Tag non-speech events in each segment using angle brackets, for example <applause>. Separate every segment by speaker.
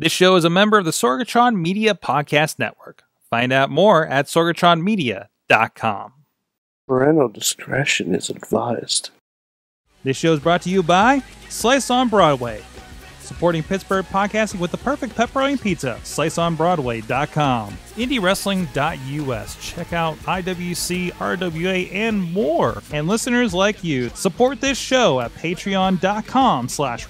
Speaker 1: This show is a member of the Sorgatron Media Podcast Network. Find out more at sorgatronmedia.com.
Speaker 2: Parental discretion is advised.
Speaker 1: This show is brought to you by Slice on Broadway, supporting Pittsburgh podcasting with the perfect pepperoni pizza. SliceOnBroadway.com, IndyWrestling.us. Check out IWC, RWA, and more. And listeners like you, support this show at Patreon.com slash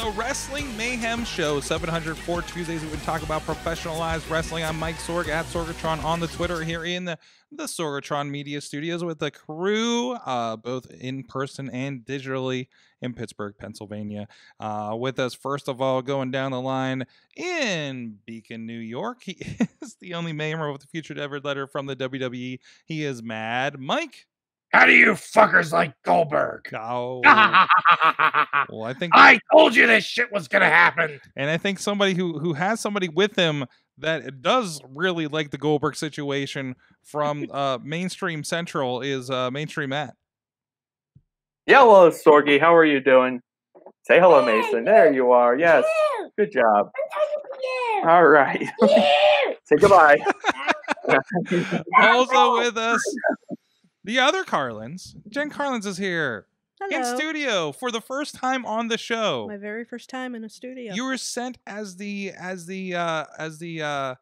Speaker 3: the
Speaker 1: Wrestling Mayhem Show, 704 Tuesdays. We talk about professionalized wrestling. I'm Mike Sorg at Sorgatron on the Twitter here in the, the Sorgatron Media Studios with the crew, uh, both in person and digitally in Pittsburgh, Pennsylvania. Uh, with us, first of all, going down the line in Beacon, New York. He <laughs> is the only Mayhemer with a future ever letter from the WWE. He is mad. Mike.
Speaker 4: How do you fuckers like Goldberg?
Speaker 1: Oh, <laughs>
Speaker 4: I
Speaker 1: well, I think I
Speaker 4: told you this shit was gonna happen.
Speaker 1: And I think somebody who who has somebody with him that does really like the Goldberg situation from <laughs> uh, Mainstream Central is uh, Mainstream Matt.
Speaker 5: Yeah, hello, Sorgy. How are you doing? Say hello, Mason. There you are. Yes. Good job. All right. <laughs> Say goodbye.
Speaker 1: Also with us, the other Carlins. Jen Carlins is here in studio for the first time on the show.
Speaker 6: My very first time in a studio.
Speaker 1: You were sent as the as the uh as the uh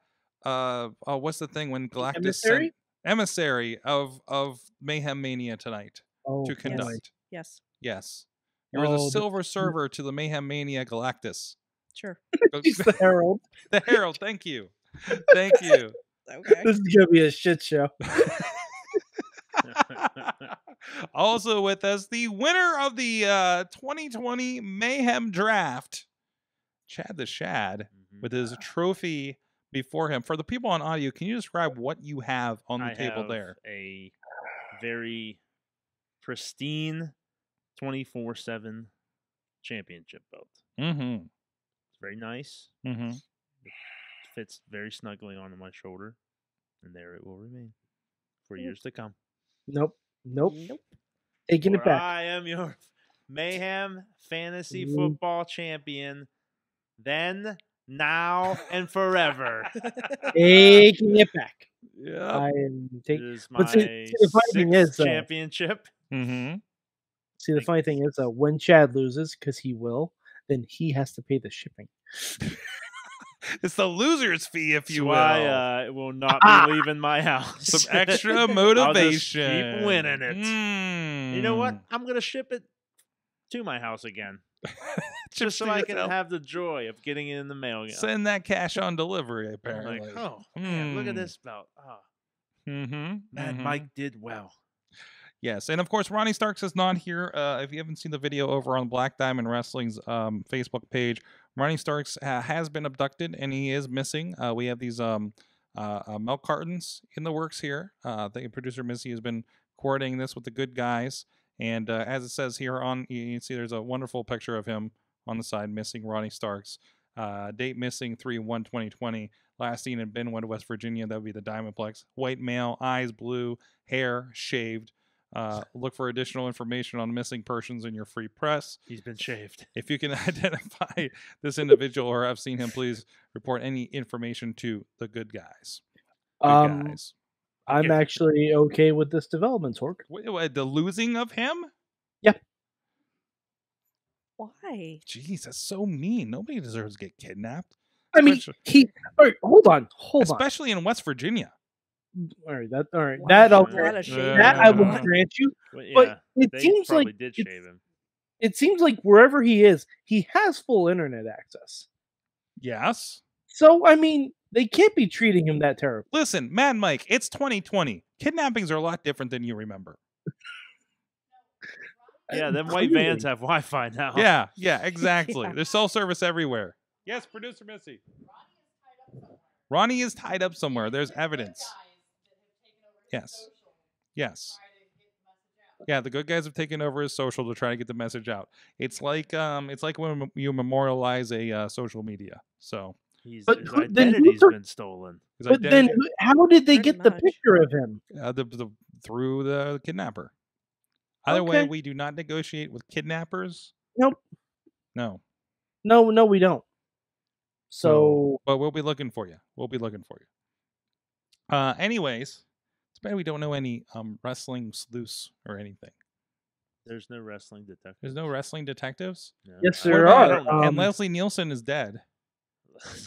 Speaker 1: uh oh, what's the thing when Galactus
Speaker 7: Emissary?
Speaker 1: sent emissary of of Mayhem Mania tonight
Speaker 7: Oh,
Speaker 1: to conduct.
Speaker 6: yes,
Speaker 1: Yes. You were the
Speaker 7: Oh, the-
Speaker 1: Silver Surfer to the Mayhem Mania Galactus.
Speaker 6: sure. <laughs>
Speaker 7: He's the Herald. <laughs>
Speaker 1: the Herald, thank you. Thank you. <laughs>
Speaker 6: Okay.
Speaker 7: This is gonna be a shit show. <laughs>
Speaker 1: also with us, the winner of the uh, 2020 Mayhem Draft, Chad the Shad, with his trophy before him. For the people on audio, can you describe what you have on the
Speaker 8: I
Speaker 1: table
Speaker 8: have
Speaker 1: there?
Speaker 8: A very pristine 24 7 championship belt.
Speaker 1: Mm-hmm.
Speaker 8: It's very nice.
Speaker 1: Mm-hmm.
Speaker 8: Fits very snugly onto my shoulder. And there it will remain for years to come.
Speaker 7: Nope. Nope.
Speaker 6: Nope.
Speaker 7: Taking it back.
Speaker 8: I am your Mayhem Fantasy
Speaker 7: Mm.
Speaker 8: Football Champion. Then, now, and forever. <laughs>
Speaker 7: Taking it back.
Speaker 1: Yeah.
Speaker 7: I am taking.
Speaker 8: is my
Speaker 7: But see- see, the funny thing
Speaker 8: sixth
Speaker 7: is, uh,
Speaker 8: championship.
Speaker 1: Mm-hmm.
Speaker 7: See, the funny thing is, uh, when Chad loses, because he will, then he has to pay the shipping. <laughs> <laughs>
Speaker 1: It's the loser's fee, if you will.
Speaker 8: Why uh, will <laughs> not be leaving my house.
Speaker 1: Some <laughs> extra motivation.
Speaker 8: keep winning it. You know what?
Speaker 1: Mm.
Speaker 8: I'm gonna ship it to my house again, just so I can
Speaker 1: yourself.
Speaker 8: have the joy of getting it in the mail again.
Speaker 1: Send that cash on delivery, apparently.
Speaker 8: like, oh man, look at
Speaker 1: Mm.
Speaker 8: this belt. Oh,
Speaker 1: Mm-hmm.
Speaker 8: man, Mike did well.
Speaker 1: Yes, and of course Ronnie Starks is not here. Uh, if you haven't seen the video over on Black Diamond Wrestling's um, Facebook page, Ronnie Starks has been abducted and he is missing. Uh, we have these um, uh, uh, milk cartons in the works here. Uh, the producer Missy has been coordinating this with the good guys, and as it says here on, you can see there's a wonderful picture of him on the side missing Ronnie Starks. Date missing 3 1 2020. Last seen in Benwood, West Virginia. That would be the Diamondplex. White male, eyes blue, hair shaved. Uh, look for additional information on missing persons in your free press.
Speaker 8: He's been shaved.
Speaker 1: If you can <laughs> identify <laughs> this individual or have seen him, please report any information to the good guys. Good
Speaker 7: Um,
Speaker 1: guys.
Speaker 7: I'm
Speaker 8: Okay.
Speaker 7: actually okay with this development, Torque.
Speaker 1: Wait, wait, the losing of him? Yep.
Speaker 6: Why?
Speaker 1: Jeez, that's so mean. Nobody deserves to get kidnapped,
Speaker 7: I mean,
Speaker 1: Especially-
Speaker 7: he. All right, hold on, hold on.
Speaker 1: especially in West Virginia.
Speaker 7: On. All right, that. All right,
Speaker 6: Wow,
Speaker 7: that I'll
Speaker 6: a lot
Speaker 7: grant. That I will
Speaker 1: Yeah.
Speaker 7: grant you.
Speaker 8: But yeah,
Speaker 7: But it
Speaker 8: they
Speaker 7: seems like
Speaker 8: did shave him.
Speaker 7: It seems like wherever he is, he has full internet access.
Speaker 1: Yes.
Speaker 7: So I mean, they can't be treating him that terrible.
Speaker 1: Listen, Mad Mike, it's 2020. Kidnappings are a lot different than you remember.
Speaker 8: Yeah, <laughs> them white vans have Wi-Fi now.
Speaker 1: Yeah, yeah, <laughs> exactly.
Speaker 6: Yeah.
Speaker 1: There's cell service everywhere. Yes, producer Missy. Ronnie is tied up somewhere. There's evidence. Yes. Yes. Yeah, the good guys have taken over his social to try to get the message out. It's like um, it's like when you memorialize a uh, social media. So
Speaker 8: He's,
Speaker 7: But
Speaker 8: his
Speaker 7: who- then who
Speaker 8: identity's
Speaker 7: took-
Speaker 8: been stolen.
Speaker 1: His
Speaker 7: But then,
Speaker 1: identity-
Speaker 7: who- how did they
Speaker 6: Pretty
Speaker 7: get the
Speaker 6: much.
Speaker 7: picture of him?
Speaker 1: uh, the, the through the kidnapper. Either way, we do not negotiate with kidnappers.
Speaker 7: Nope.
Speaker 1: No.
Speaker 7: No, no, we don't. So
Speaker 1: but we'll be looking for you. We'll be looking for you. Uh, anyways, it's bad we don't know any um wrestling sleuths or anything.
Speaker 8: There's no wrestling detective.
Speaker 1: There's no wrestling detectives.
Speaker 8: No,
Speaker 7: Yes, there
Speaker 8: I
Speaker 7: are.
Speaker 8: don't
Speaker 1: and
Speaker 7: Um,
Speaker 1: Leslie Nielsen is dead.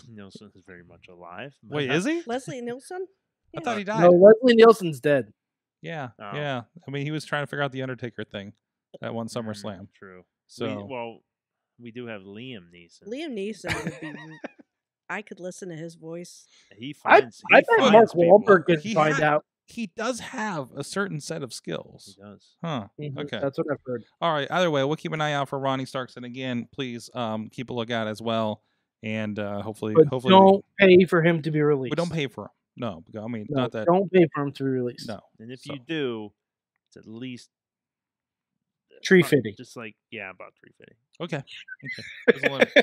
Speaker 8: Nielsen is very much alive.
Speaker 1: Wait,
Speaker 8: not-
Speaker 1: is he?
Speaker 6: Leslie Nielsen?
Speaker 1: I thought he died.
Speaker 7: no, Leslie Nielsen's dead.
Speaker 1: Yeah,
Speaker 8: Oh.
Speaker 1: yeah. I mean, he was trying to figure out the Undertaker thing at one
Speaker 8: Mm,
Speaker 1: SummerSlam.
Speaker 8: True.
Speaker 1: So
Speaker 8: we, well, we do have Liam Neeson.
Speaker 6: Liam Neeson would be. I could listen to his voice.
Speaker 8: He
Speaker 7: I,
Speaker 8: finds. he
Speaker 7: I bet Mark
Speaker 8: finds people.
Speaker 7: Wahlberg could
Speaker 1: He
Speaker 7: find
Speaker 1: had-
Speaker 7: out.
Speaker 1: He does have a certain set of skills.
Speaker 8: He does.
Speaker 1: Huh.
Speaker 7: Mhm,
Speaker 1: Okay.
Speaker 7: That's what I've heard.
Speaker 1: All right. Either way, we'll keep an eye out for Ronnie Starks, and again, please um, keep a lookout as well. And uh, hopefully,
Speaker 7: But
Speaker 1: hopefully,
Speaker 7: don't pay for him to be released.
Speaker 1: we don't pay for him. No, I mean,
Speaker 7: No,
Speaker 1: not that.
Speaker 7: don't pay for him to be released.
Speaker 1: No.
Speaker 8: And if
Speaker 1: So-
Speaker 8: you do, it's at least uh,
Speaker 7: Tree fitty.
Speaker 8: Just like yeah, about three fifty.
Speaker 1: Okay. Okay. There's a limit.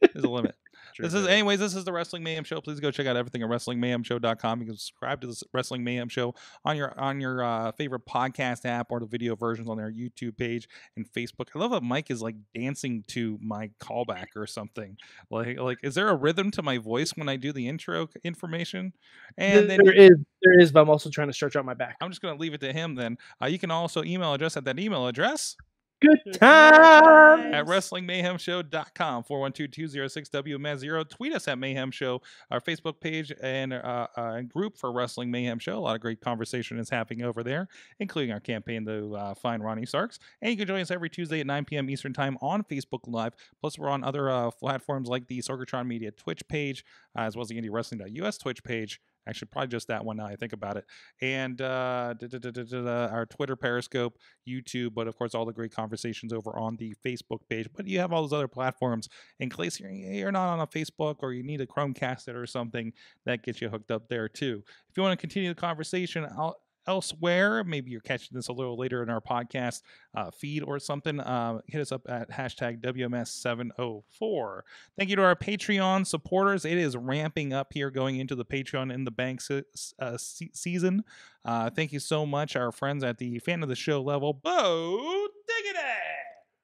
Speaker 1: <laughs> There's a limit. This is, anyways, this is the Wrestling Mayhem Show. Please go check out everything at WrestlingMayhemShow.com. You can subscribe to the Wrestling Mayhem Show on your on your uh, favorite podcast app or the video versions on their YouTube page and Facebook. I love that Mike is like dancing to my callback or something. Like, like, is there a rhythm to my voice when I do the intro information? And then
Speaker 7: there is, there is, but I'm also trying to stretch out my back.
Speaker 1: I'm just going to leave it to him. Then uh, you can also email address at that email address.
Speaker 7: Good time.
Speaker 1: at WrestlingMayhemShow.com, 412-206-WMS0. Tweet us at Mayhem Show, our Facebook page and uh, uh, group for Wrestling Mayhem Show. A lot of great conversation is happening over there, including our campaign to uh, find Ronnie Starks. And you can join us every Tuesday at 9 p.m. Eastern Time on Facebook Live. Plus, we're on other uh, platforms like the Sorgatron Media Twitch page, uh, as well as the IndyWrestling.us Twitch page. Actually, probably just that one now I think about it. And uh, our Twitter, Periscope, YouTube, but of course, all the great conversations over on the Facebook page. But you have all those other platforms. In case you're, you're not on a Facebook or you need a Chromecast it or something, that gets you hooked up there too. If you want to continue the conversation el- elsewhere, maybe you're catching this a little later in our podcast uh, feed or something, uh, hit us up at hashtag WMS704. Thank you to our Patreon supporters. It is ramping up here going into the Patreon in the bank se- uh, se- season. Uh, thank you so much, our friends at the fan of the show level. Bo Diggity!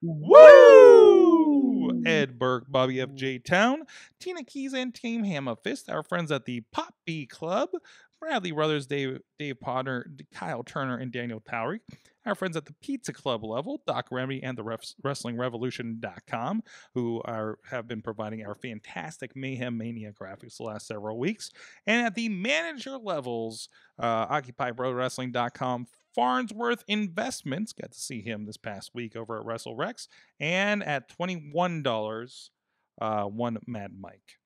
Speaker 1: Woo! Ed Burke, Bobby F. J. Town, Tina Keys, and Team Hammer Fist, our friends at the Poppy Club, Bradley Brothers, Dave, Dave Potter, Kyle Turner, and Daniel Towery. Our friends at the Pizza Club level, Doc Remedy and the Ref- WrestlingRevolution.com, who are have been providing our fantastic Mayhem Mania graphics the last several weeks. And at the manager levels, uh, OccupyProWrestling.com, Farnsworth Investments, got to see him this past week over at WrestleRex, and at $21, uh, one Mad Mike.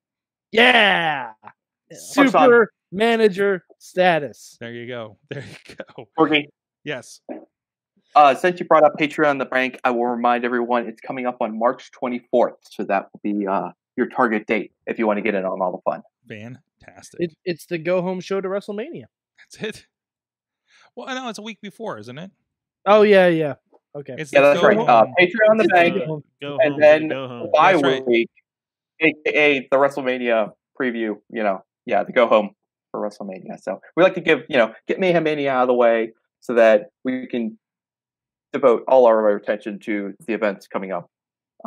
Speaker 7: Yeah.
Speaker 6: Yeah.
Speaker 5: Punch.
Speaker 7: Super manager status.
Speaker 1: There you go. <laughs> There you go.
Speaker 5: Jorge,
Speaker 1: Yes.
Speaker 5: uh, since you brought up Patreon on the bank, I will remind everyone it's coming up on March 24th. So that will be uh, your target date if you want to get in on all the fun.
Speaker 1: Fantastic.
Speaker 7: It, it's the go home show to WrestleMania.
Speaker 1: That's it. Well, I know it's a week before, isn't it?
Speaker 7: Oh yeah, yeah. Okay.
Speaker 1: It's
Speaker 5: Yeah,
Speaker 1: the
Speaker 5: that's
Speaker 1: go
Speaker 5: right. Uh. Patreon the bank,
Speaker 8: Uh, go
Speaker 5: and
Speaker 8: home,
Speaker 5: then
Speaker 8: go home.
Speaker 5: bye
Speaker 1: right.
Speaker 5: week, aka the WrestleMania preview. You know, yeah, the go home for WrestleMania. So we like to give you know get Mayhem Mania out of the way so that we can devote all our attention to the events coming up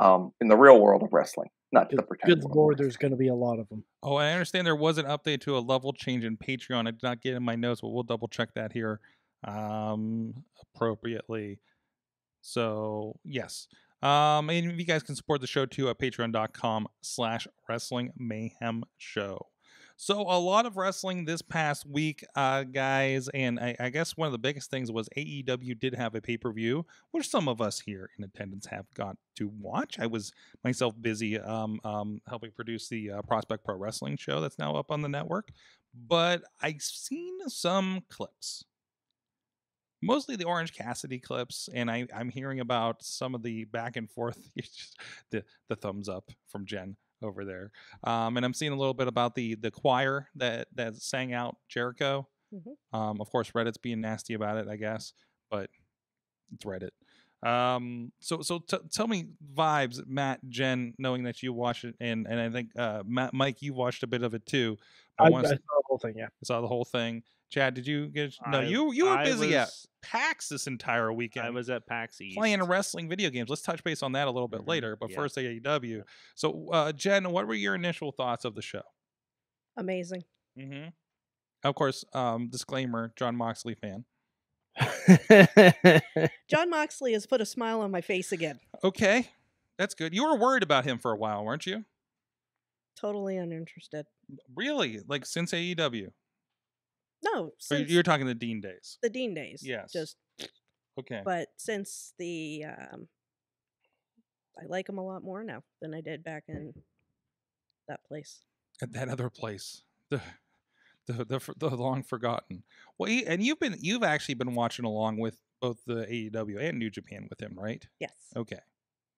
Speaker 5: um, in the real world of wrestling, not the
Speaker 7: Good,
Speaker 5: pretend.
Speaker 7: good
Speaker 5: world
Speaker 7: lord, there's going to be a lot of them.
Speaker 1: Oh, I understand there was an update to a level change in Patreon. I did not get in my notes, but we'll double check that here um, appropriately. So yes. Um, and you guys can support the show too at patreon.com slash wrestling mayhem show. So a lot of wrestling this past week, uh, guys, and I, I guess one of the biggest things was AEW did have a pay-per-view, which some of us here in attendance have got to watch. I was myself busy um, um, helping produce the uh, Prospect Pro Wrestling show that's now up on the network, but I've seen some clips mostly the Orange Cassidy clips, and I, I'm hearing about some of the back and forth, <laughs> the the thumbs up from Jen over there, um, and I'm seeing a little bit about the the choir that that sang out Jericho.
Speaker 6: Mhm.
Speaker 1: Um, of course, Reddit's being nasty about it, I guess, but it's Reddit. Um, so so t- tell me vibes, Matt, Jen, knowing that you watched it, and and I think uh, Matt, Mike, you watched a bit of it too.
Speaker 7: I, I
Speaker 1: once
Speaker 7: saw the whole thing. Yeah.
Speaker 1: I saw the whole thing. Chad, did you get? No,
Speaker 8: I-
Speaker 1: you you were
Speaker 8: I
Speaker 1: busy at PAX this entire weekend.
Speaker 8: I was at PAX East.
Speaker 1: playing wrestling video games. Let's touch base on that a little bit
Speaker 8: Mhm,
Speaker 1: later. But
Speaker 8: yeah.
Speaker 1: first, AEW. So, uh, Jen, what were your initial thoughts of the show?
Speaker 6: Amazing.
Speaker 1: Mm-hmm. Of course, um, disclaimer: Jon Moxley fan. <laughs>
Speaker 6: Jon Moxley has put a smile on my face again.
Speaker 1: Okay, that's good. You were worried about him for a while, weren't you?
Speaker 6: Totally uninterested.
Speaker 1: Really? Like since AEW?
Speaker 6: No, since
Speaker 1: you're talking the Dean days.
Speaker 6: the Dean days.
Speaker 1: Yes.
Speaker 6: Just,
Speaker 1: Okay.
Speaker 6: but since the, um, I like him a lot more now than I did back in that place.
Speaker 1: At that other place, the the the, f- the long forgotten. Well, and you've been you've actually been watching along with both the AEW and New Japan with him, right?
Speaker 6: Yes.
Speaker 1: Okay.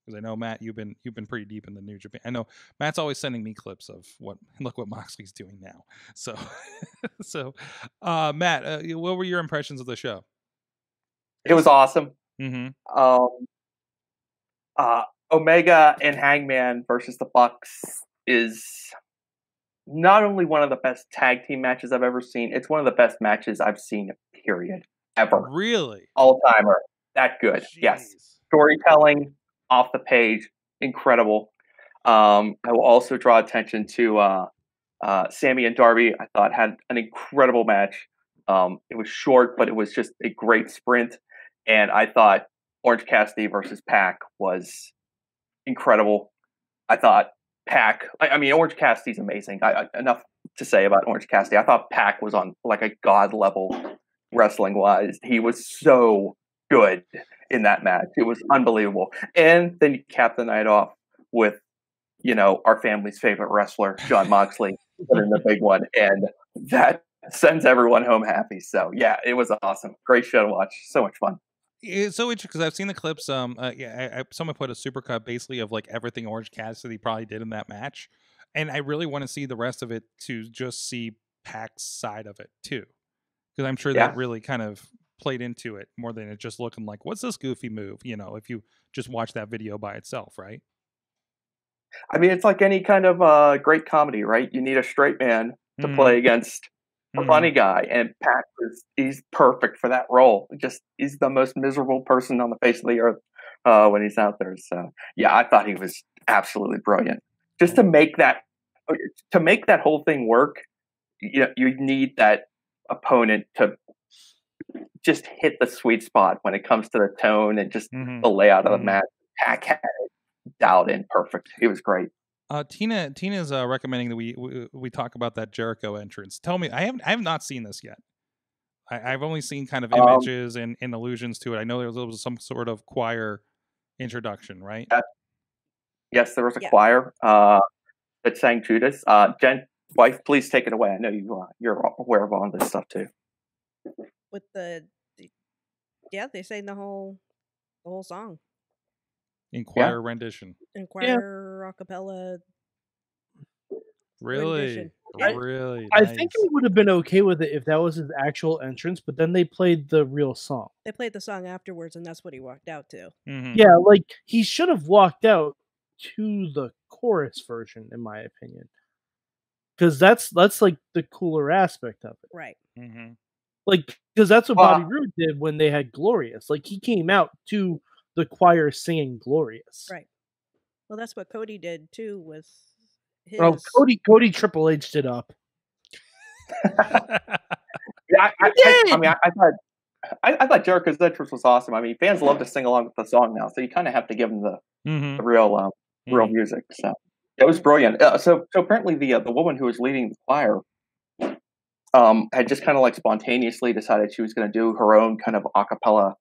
Speaker 1: Because I know Matt, you've been you've been pretty deep in the New Japan. I know Matt's always sending me clips of what <laughs> look what Moxley's doing now. So, <laughs> so uh, Matt, uh, what were your impressions of the show?
Speaker 5: It was awesome.
Speaker 1: Mm-hmm.
Speaker 5: Um, uh, Omega and Hangman versus the Bucks is not only one of the best tag team matches I've ever seen. It's one of the best matches I've seen. Period. Ever.
Speaker 1: Really?
Speaker 5: All timer. That good. Yes. Storytelling off the page, incredible. Um, I will also draw attention to uh, uh, Sammy and Darby. I thought had an incredible match. Um, it was short, but it was just a great sprint. And I thought Orange Cassidy versus Pac was incredible. I thought Pac. I, I mean, Orange Cassidy's amazing. I, I, enough to say about Orange Cassidy. I thought Pac was on like a god level wrestling wise. He was so good in that match. It was unbelievable. And then you cap the night off with, you know, our family's favorite wrestler, Jon Moxley, <laughs> in the big one. And that sends everyone home happy. So yeah, it was awesome. Great show to watch. So much fun.
Speaker 1: It's so interesting because I've seen the clips. Um, uh, yeah, I, I, someone put a supercut basically of like everything Orange Cassidy probably did in that match, and I really want to see the rest of it to just see Pac's side of it too, because I'm sure
Speaker 5: Yeah.
Speaker 1: that really kind of played into it more than it just looking like what's this goofy move. You know, if you just watch that video by itself, right?
Speaker 5: I mean, it's like any kind of uh, great comedy, right? You need a straight man to
Speaker 1: Mhm.
Speaker 5: play against a
Speaker 1: Mhm.
Speaker 5: funny guy, and Pac is he's perfect for that role. Just he's the most miserable person on the face of the earth uh, when he's out there. So yeah, I thought he was absolutely brilliant. Just to make that to make that whole thing work, you know, you need that opponent to just hit the sweet spot when it comes to the tone and just
Speaker 1: Mhm.
Speaker 5: the layout of the match. Pac had it dialed in perfect. It was great.
Speaker 1: Uh, Tina, Tina's uh, recommending that we, we we talk about that Jericho entrance. Tell me, I haven't I have not seen this yet. I, I've only seen kind of
Speaker 5: Um,
Speaker 1: images and, and allusions to it. I know there was, there was some sort of choir introduction, right?
Speaker 5: Yes, there was a
Speaker 6: Yeah.
Speaker 5: choir uh, that sang Judas. Uh, Jen, wife, please take it away. I know you uh, you're aware of all this stuff too.
Speaker 6: With the, the yeah, they sang the whole, the whole song
Speaker 1: In choir rendition.
Speaker 6: in choir, a cappella.
Speaker 1: Really,
Speaker 6: Rendition.
Speaker 7: I-
Speaker 1: really.
Speaker 7: I think
Speaker 1: nice.
Speaker 7: I would have been okay with it if that was his actual entrance, but then they played the real song.
Speaker 6: They played the song afterwards, and that's what he walked out to.
Speaker 1: Mhm.
Speaker 7: Yeah, like he should have walked out to the chorus version, in my opinion, because that's that's like the cooler aspect of it.
Speaker 6: Right.
Speaker 1: Mhm.
Speaker 7: Like, because that's what
Speaker 5: Well-
Speaker 7: Bobby Roode did when they had Glorious. Like he came out to the choir singing Glorious.
Speaker 6: Right. Well, that's what Cody did too with his.
Speaker 7: Oh, Cody Cody Triple H it up. <laughs>
Speaker 5: Yeah, I, I, I, I mean, I, I thought I, I thought Jericho's entrance was awesome. I mean, fans love to sing along with the song now, so you kind of have to give them the,
Speaker 1: Mhm.
Speaker 5: the real um, real
Speaker 1: Mhm.
Speaker 5: music. So it was brilliant. Uh, so so apparently the uh, the woman who was leading the choir um, had just kind of like spontaneously decided she was going to do her own kind of a cappella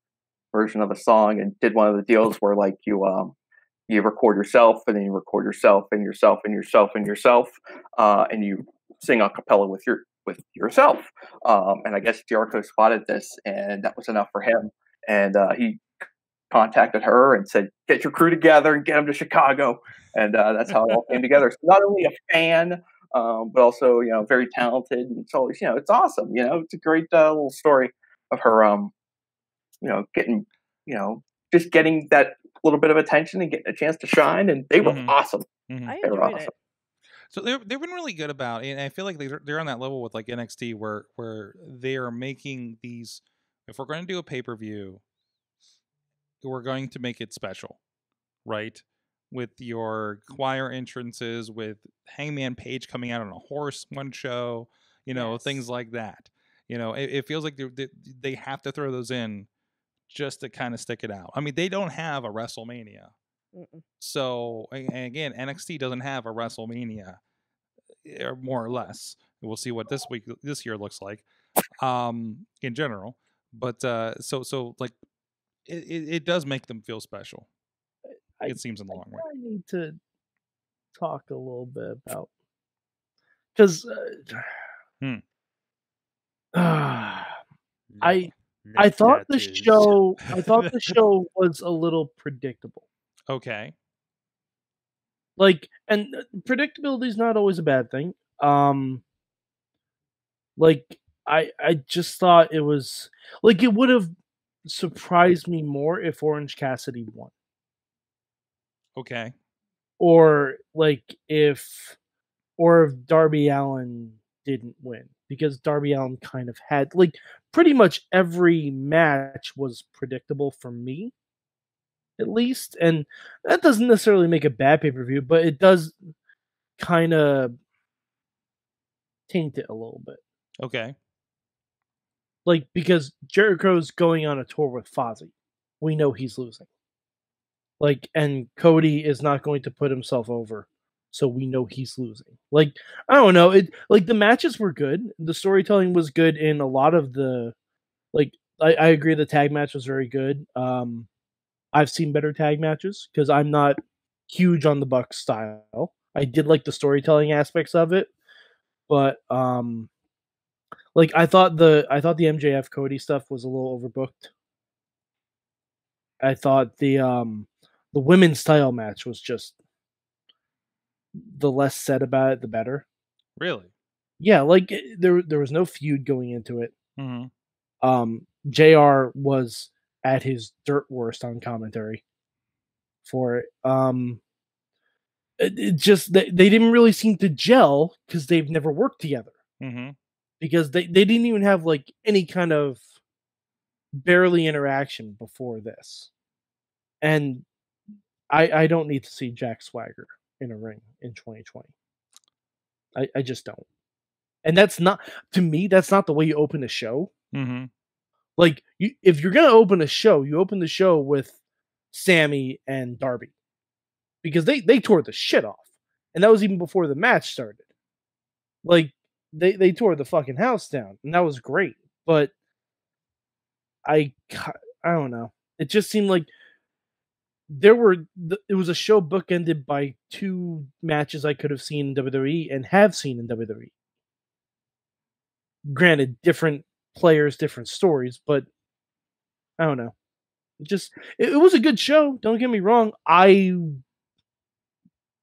Speaker 5: version of a song, and did one of the deals where like you um you record yourself and then you record yourself and yourself and yourself and yourself, uh, and you sing a cappella with your with yourself. Um, and I guess Jericho spotted this, and that was enough for him. And uh, he contacted her and said, "Get your crew together and get them to Chicago." And uh, that's how it all came together. So not only a fan, um, but also you know very talented. And it's always you know it's awesome. You know it's a great uh, little story of her. Um, you know getting you know just getting that little bit of attention and getting a chance to shine, and they were
Speaker 1: Mhm.
Speaker 5: awesome.
Speaker 1: Mhm.
Speaker 6: I
Speaker 5: They were
Speaker 6: enjoyed
Speaker 5: awesome.
Speaker 6: it.
Speaker 1: So they've they've been really good about, and I feel like they're they're on that level with like NXT where where they are making these. If we're going to do a pay per view, we're going to make it special, right? With your choir entrances, with Hangman Page coming out on a horse one show, you know,
Speaker 6: Yes.
Speaker 1: things like that. You know, it, it feels like they they- have to throw those in just to kind of stick it out. I mean, they don't have a WrestleMania.
Speaker 6: Mm-mm.
Speaker 1: So and again, NXT doesn't have a WrestleMania, eh, or more or less. We'll see what this week, this year looks like, um, in general. But uh, so so like, it, it, it does make them feel special.
Speaker 7: I-
Speaker 1: it seems in the long run.
Speaker 7: I need to talk a little bit about because uh,
Speaker 1: Hmm. <sighs>
Speaker 7: I
Speaker 8: Neck-
Speaker 7: I
Speaker 8: neck
Speaker 7: thought the <laughs> show I thought the show was a little predictable.
Speaker 1: Okay.
Speaker 7: Like and uh, predictability is not always a bad thing. Um like I I just thought it was like it would have surprised me more if Orange Cassidy won.
Speaker 1: Okay.
Speaker 7: or like if or if Darby Allin didn't win because Darby Allin kind of had like pretty much every match was predictable for me at least and that doesn't necessarily make a bad pay-per-view but it does kind of taint it a little bit
Speaker 1: Okay.
Speaker 7: like because Jericho's going on a tour with Fozzy we know he's losing like and Cody is not going to put himself over so we know he's losing. Like I don't know it like the matches were good. The storytelling was good in a lot of the like I, I agree the tag match was very good. Um I've seen better tag matches because I'm not huge on the Bucks style. I did like the storytelling aspects of it but um like I thought the I thought the MJF Cody stuff was a little overbooked. I thought the um the women's title match was just the less said about it the better.
Speaker 1: Really.
Speaker 7: Yeah, like there there was no feud going into it.
Speaker 1: hmm
Speaker 7: Um JR was at his dirt worst on commentary for it. Um it, it just they, they didn't really seem to gel because they've never worked together.
Speaker 1: hmm
Speaker 7: because they, they didn't even have like any kind of barely interaction before this. And I I don't need to see Jack Swagger in a ring in 2020. I, I just don't. And that's not to me, that's not the way you open a show.
Speaker 1: hmm
Speaker 7: Like you if you're gonna open a show, you open the show with Sammy and Darby. Because they, they tore the shit off. And that was even before the match started. Like they they tore the fucking house down, and that was great. But I I don't know. It just seemed like there were it was a show bookended by two matches I could have seen in WWE and have seen in WWE. Granted, different players, different stories, but I don't know. It just it, it was a good show. Don't get me wrong. I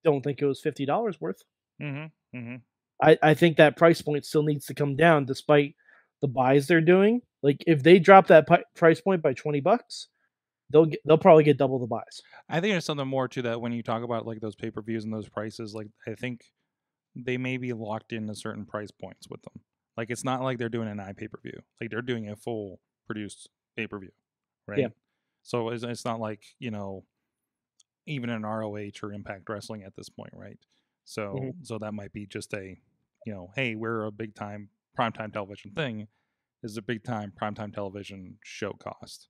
Speaker 7: don't think it was fifty dollars worth.
Speaker 1: Mm-hmm, mm-hmm.
Speaker 7: I, I think that price point still needs to come down despite the buys they're doing. Like if they drop that pi- price point by 20 bucks, they'll get, they'll probably get double the buys.
Speaker 1: I think there's something more to that when you talk about like those pay per views and those prices. Like I think they may be locked into certain price points with them. Like it's not like they're doing an eye pay per view. Like they're doing a full produced pay per view, right? Yeah. So it's, it's not like you know even an ROH or Impact Wrestling at this point, right? So
Speaker 7: Mhm.
Speaker 1: so that might be just a you know, hey, we're a big time primetime television thing. This is a big time primetime television show cost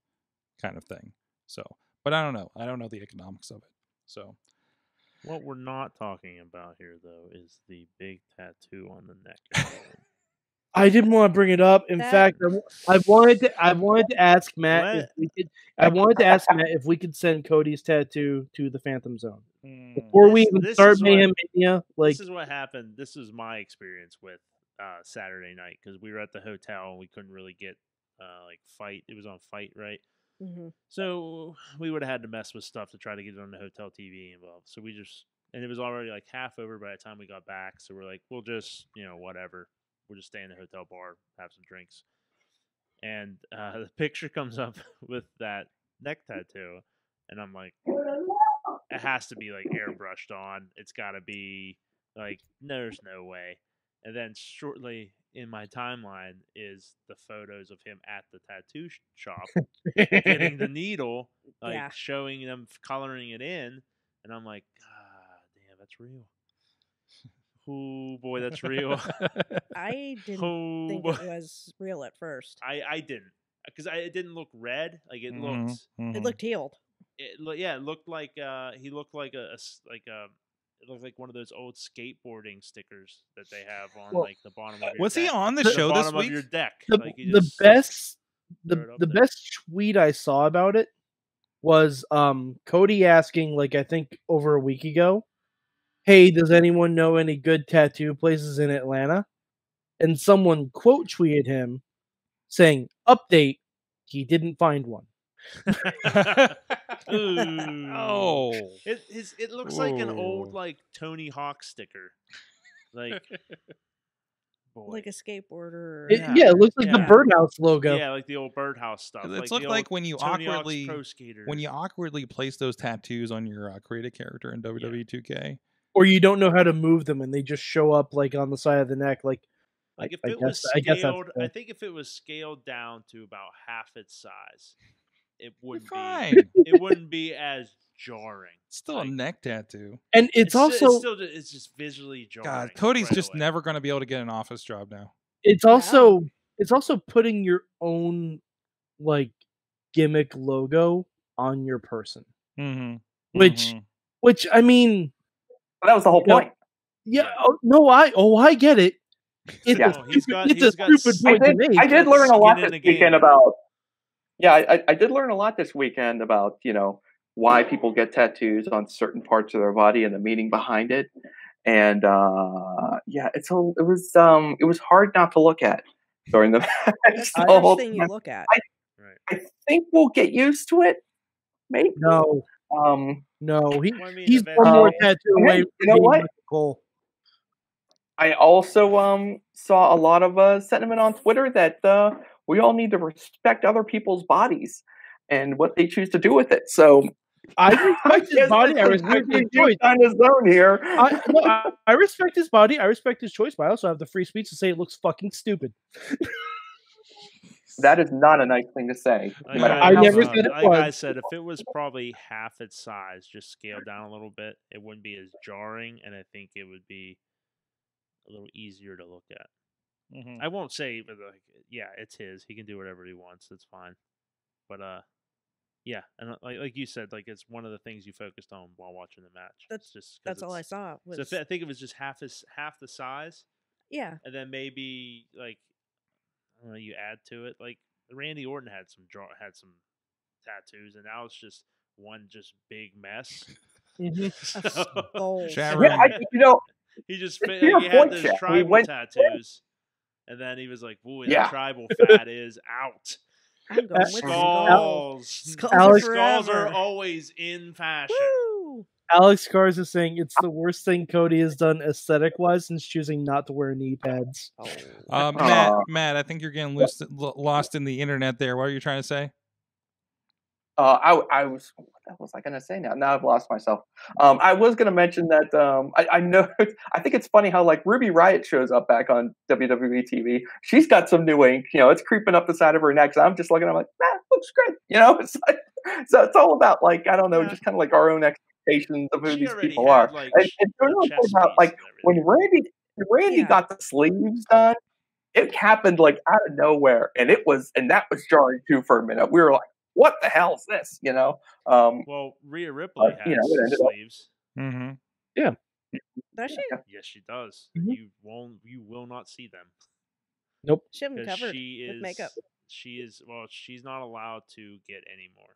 Speaker 1: kind of thing. So, but I don't know. I don't know the economics of it. So,
Speaker 8: What we're not talking about here, though, is the big tattoo on the neck.
Speaker 7: I didn't want to bring it up. In
Speaker 6: That-
Speaker 7: fact, I wanted to I wanted to ask Matt if we could I wanted to ask Matt if we could send Cody's tattoo to the Phantom Zone
Speaker 1: mm,
Speaker 7: before we even start
Speaker 8: is what-
Speaker 7: Mayhem Mania. Like
Speaker 8: this is what happened. This is my experience with uh, Saturday night because we were at the hotel and we couldn't really get uh, like fight. It was on fight, right?
Speaker 6: Hmm
Speaker 8: So we would have had to mess with stuff to try to get it on the hotel TV involved. So we just and it was already like half over by the time we got back. So we're like, we'll just you know whatever. We'll just stay in the hotel bar, have some drinks, and uh, the picture comes up <laughs> with that neck tattoo, and I'm like, it has to be like airbrushed on. It's got to be like, there's no way. And then shortly in my timeline is the photos of him at the tattoo shop getting the <laughs> needle, like
Speaker 6: Yeah.
Speaker 8: showing them coloring it in, and I'm like, God damn, that's real. Oh boy, that's real. <laughs>
Speaker 6: I <laughs> didn't
Speaker 8: oh
Speaker 6: think
Speaker 8: boy.
Speaker 6: it was real at first.
Speaker 8: I I didn't because I it didn't look red. Like it
Speaker 1: Mhm,
Speaker 8: looked,
Speaker 6: It
Speaker 1: mhm.
Speaker 6: looked healed.
Speaker 8: it yeah, it looked like uh he looked like a like a. It looked like one of those old skateboarding stickers that they have on
Speaker 7: Well,
Speaker 8: like the bottom of your
Speaker 1: Was he on the
Speaker 8: the
Speaker 1: show this
Speaker 8: bottom
Speaker 1: week?
Speaker 8: of your deck.
Speaker 7: the,
Speaker 8: like he
Speaker 7: the best the, the
Speaker 8: there.
Speaker 7: best tweet I saw about it was um Cody asking like I think over a week ago, "Hey, does anyone know any good tattoo places in Atlanta?" And someone quote tweeted him saying, "Update: He didn't find one."
Speaker 8: Ooh.
Speaker 1: oh. <laughs>
Speaker 8: It his it looks like an old like Tony Hawk sticker. Like <laughs> boy.
Speaker 6: Like a skateboarder.
Speaker 7: It,
Speaker 8: Yeah.
Speaker 7: yeah. it looks like the birdhouse logo.
Speaker 8: yeah, like the old birdhouse stuff.
Speaker 1: It's
Speaker 8: like
Speaker 1: looked like when you
Speaker 8: Tony
Speaker 1: awkwardly
Speaker 8: pro skater.
Speaker 1: when you awkwardly place those tattoos on your uh, creative character in WWE 2K.
Speaker 7: Or you don't know how to move them, and they just show up like on the side of the neck. Like,
Speaker 8: like
Speaker 7: I-
Speaker 8: if
Speaker 7: I
Speaker 8: it
Speaker 7: guess-
Speaker 8: was
Speaker 7: I guess
Speaker 8: scaled,
Speaker 7: the-
Speaker 8: I think if it was scaled down to about half its size, it wouldn't
Speaker 1: Fine.
Speaker 8: be <laughs> it wouldn't be as jarring.
Speaker 1: Still a neck tattoo.
Speaker 7: and it's,
Speaker 8: sti-
Speaker 7: also
Speaker 8: it's still it's just visually jarring.
Speaker 1: God, Cody's
Speaker 8: right
Speaker 1: just
Speaker 8: away.
Speaker 1: never going to be able to get an office job now.
Speaker 7: it's also it's also putting your own like gimmick logo on your person
Speaker 1: Mm-hmm.
Speaker 7: which which i mean
Speaker 5: That was the whole
Speaker 7: You know,
Speaker 5: point.
Speaker 7: yeah
Speaker 8: Yeah.
Speaker 7: oh, no i oh i get it it's
Speaker 5: Yeah.
Speaker 7: a
Speaker 8: Oh, he's
Speaker 7: stupid,
Speaker 8: got-
Speaker 7: it's a
Speaker 8: got
Speaker 7: stupid
Speaker 8: s-
Speaker 5: I
Speaker 7: point to
Speaker 5: did, I did learn a lot
Speaker 8: skin
Speaker 5: this weekend about. Yeah, I, I- I did learn a lot this weekend about you know why people get tattoos on certain parts of their body and the meaning behind it, and uh, yeah, it's a, it was um it was hard not to look at during the match. The
Speaker 6: the
Speaker 5: whole
Speaker 6: thing you look at.
Speaker 8: Right.
Speaker 5: I think we'll get used to it, maybe.
Speaker 7: no
Speaker 5: Um,
Speaker 7: no he,
Speaker 8: I mean,
Speaker 7: he's one more
Speaker 8: eventually-
Speaker 7: tattoo away
Speaker 5: you know what?
Speaker 7: Michael Cole.
Speaker 5: I also um saw a lot of uh, sentiment on Twitter that uh, we all need to respect other people's bodies and what they choose to do with it. So
Speaker 7: i respect his body i respect his choice
Speaker 5: on his own here.
Speaker 7: I, no, I, I respect his body i respect his choice but i also have the free speech to say it looks fucking stupid
Speaker 5: that is not a nice thing to say. no
Speaker 8: Like
Speaker 7: I
Speaker 5: how
Speaker 7: never
Speaker 5: um,
Speaker 7: said it
Speaker 8: like I said, if it was probably half its size, just scaled down a little bit, it wouldn't be as jarring, and I think it would be a little easier to look at.
Speaker 1: Mhm.
Speaker 8: I won't say, but like, yeah, it's his. He can do whatever he wants. It's fine. But uh, yeah, and uh, like like you said, like it's one of the things you focused on while watching the match.
Speaker 6: That's-
Speaker 8: It's just 'cause
Speaker 6: That's all I saw. Was,
Speaker 8: So if I think it was just half his half the size,
Speaker 6: yeah,
Speaker 8: and then maybe like I don't know, you add to it. Like Randy Orton had some draw had some tattoos, and now it's just one just big mess. <laughs> So-
Speaker 6: goals.
Speaker 1: Sharon.
Speaker 5: Yeah, I, you know, <laughs>
Speaker 8: he just
Speaker 5: It's
Speaker 8: fit,
Speaker 5: to your
Speaker 8: like, he had
Speaker 5: point,
Speaker 8: those
Speaker 5: Jack. We
Speaker 8: tribal
Speaker 5: went-
Speaker 8: tattoos, and then he was like, "Boy,
Speaker 5: Yeah.
Speaker 8: the tribal fat is out."
Speaker 6: I'm going with.
Speaker 8: Skulls,
Speaker 6: Skulls
Speaker 7: Alex-
Speaker 6: are
Speaker 8: skulls are always in fashion.
Speaker 6: Woo!
Speaker 7: alex garza saying it's the worst thing cody has done aesthetic wise since choosing not to wear knee pads
Speaker 6: Oh.
Speaker 1: Uh, <laughs> Matt, Matt, I think you're getting loose, lost in the internet there. What are you trying to say?
Speaker 5: Uh, I, I was what the hell was I going to say now? Now I've lost myself. Um, I was going to mention that um, I, I know. <laughs> I think it's funny how like Ruby Riott shows up back on WWE TV. She's got some new ink. You know, it's creeping up the side of her neck. So I'm just looking. I'm like, that looks great. <laughs> You know, it's like, so it's all about like I don't know,
Speaker 8: Yeah.
Speaker 5: just kind of like our own expectations of who
Speaker 8: She
Speaker 5: these people
Speaker 8: had,
Speaker 5: are.
Speaker 8: like,
Speaker 5: and, and
Speaker 8: the
Speaker 5: doing one
Speaker 8: chest
Speaker 5: thing about like when. Randy when Randy
Speaker 6: Yeah.
Speaker 5: got the sleeves done, it happened like out of nowhere, and it was and that was jarring too for a minute. We were like, "What the hell is this?" You know. Um,
Speaker 8: Well, Rhea Ripley
Speaker 5: you
Speaker 8: has
Speaker 5: know, it ended up-
Speaker 8: sleeves.
Speaker 1: Mm-hmm.
Speaker 6: Does she?
Speaker 8: Yes, she does.
Speaker 7: Mhm.
Speaker 8: You won't. You will not see them
Speaker 7: nope
Speaker 6: She have them covered
Speaker 8: she
Speaker 6: with
Speaker 8: is.
Speaker 6: makeup.
Speaker 8: She is. Well, she's not allowed to get any more.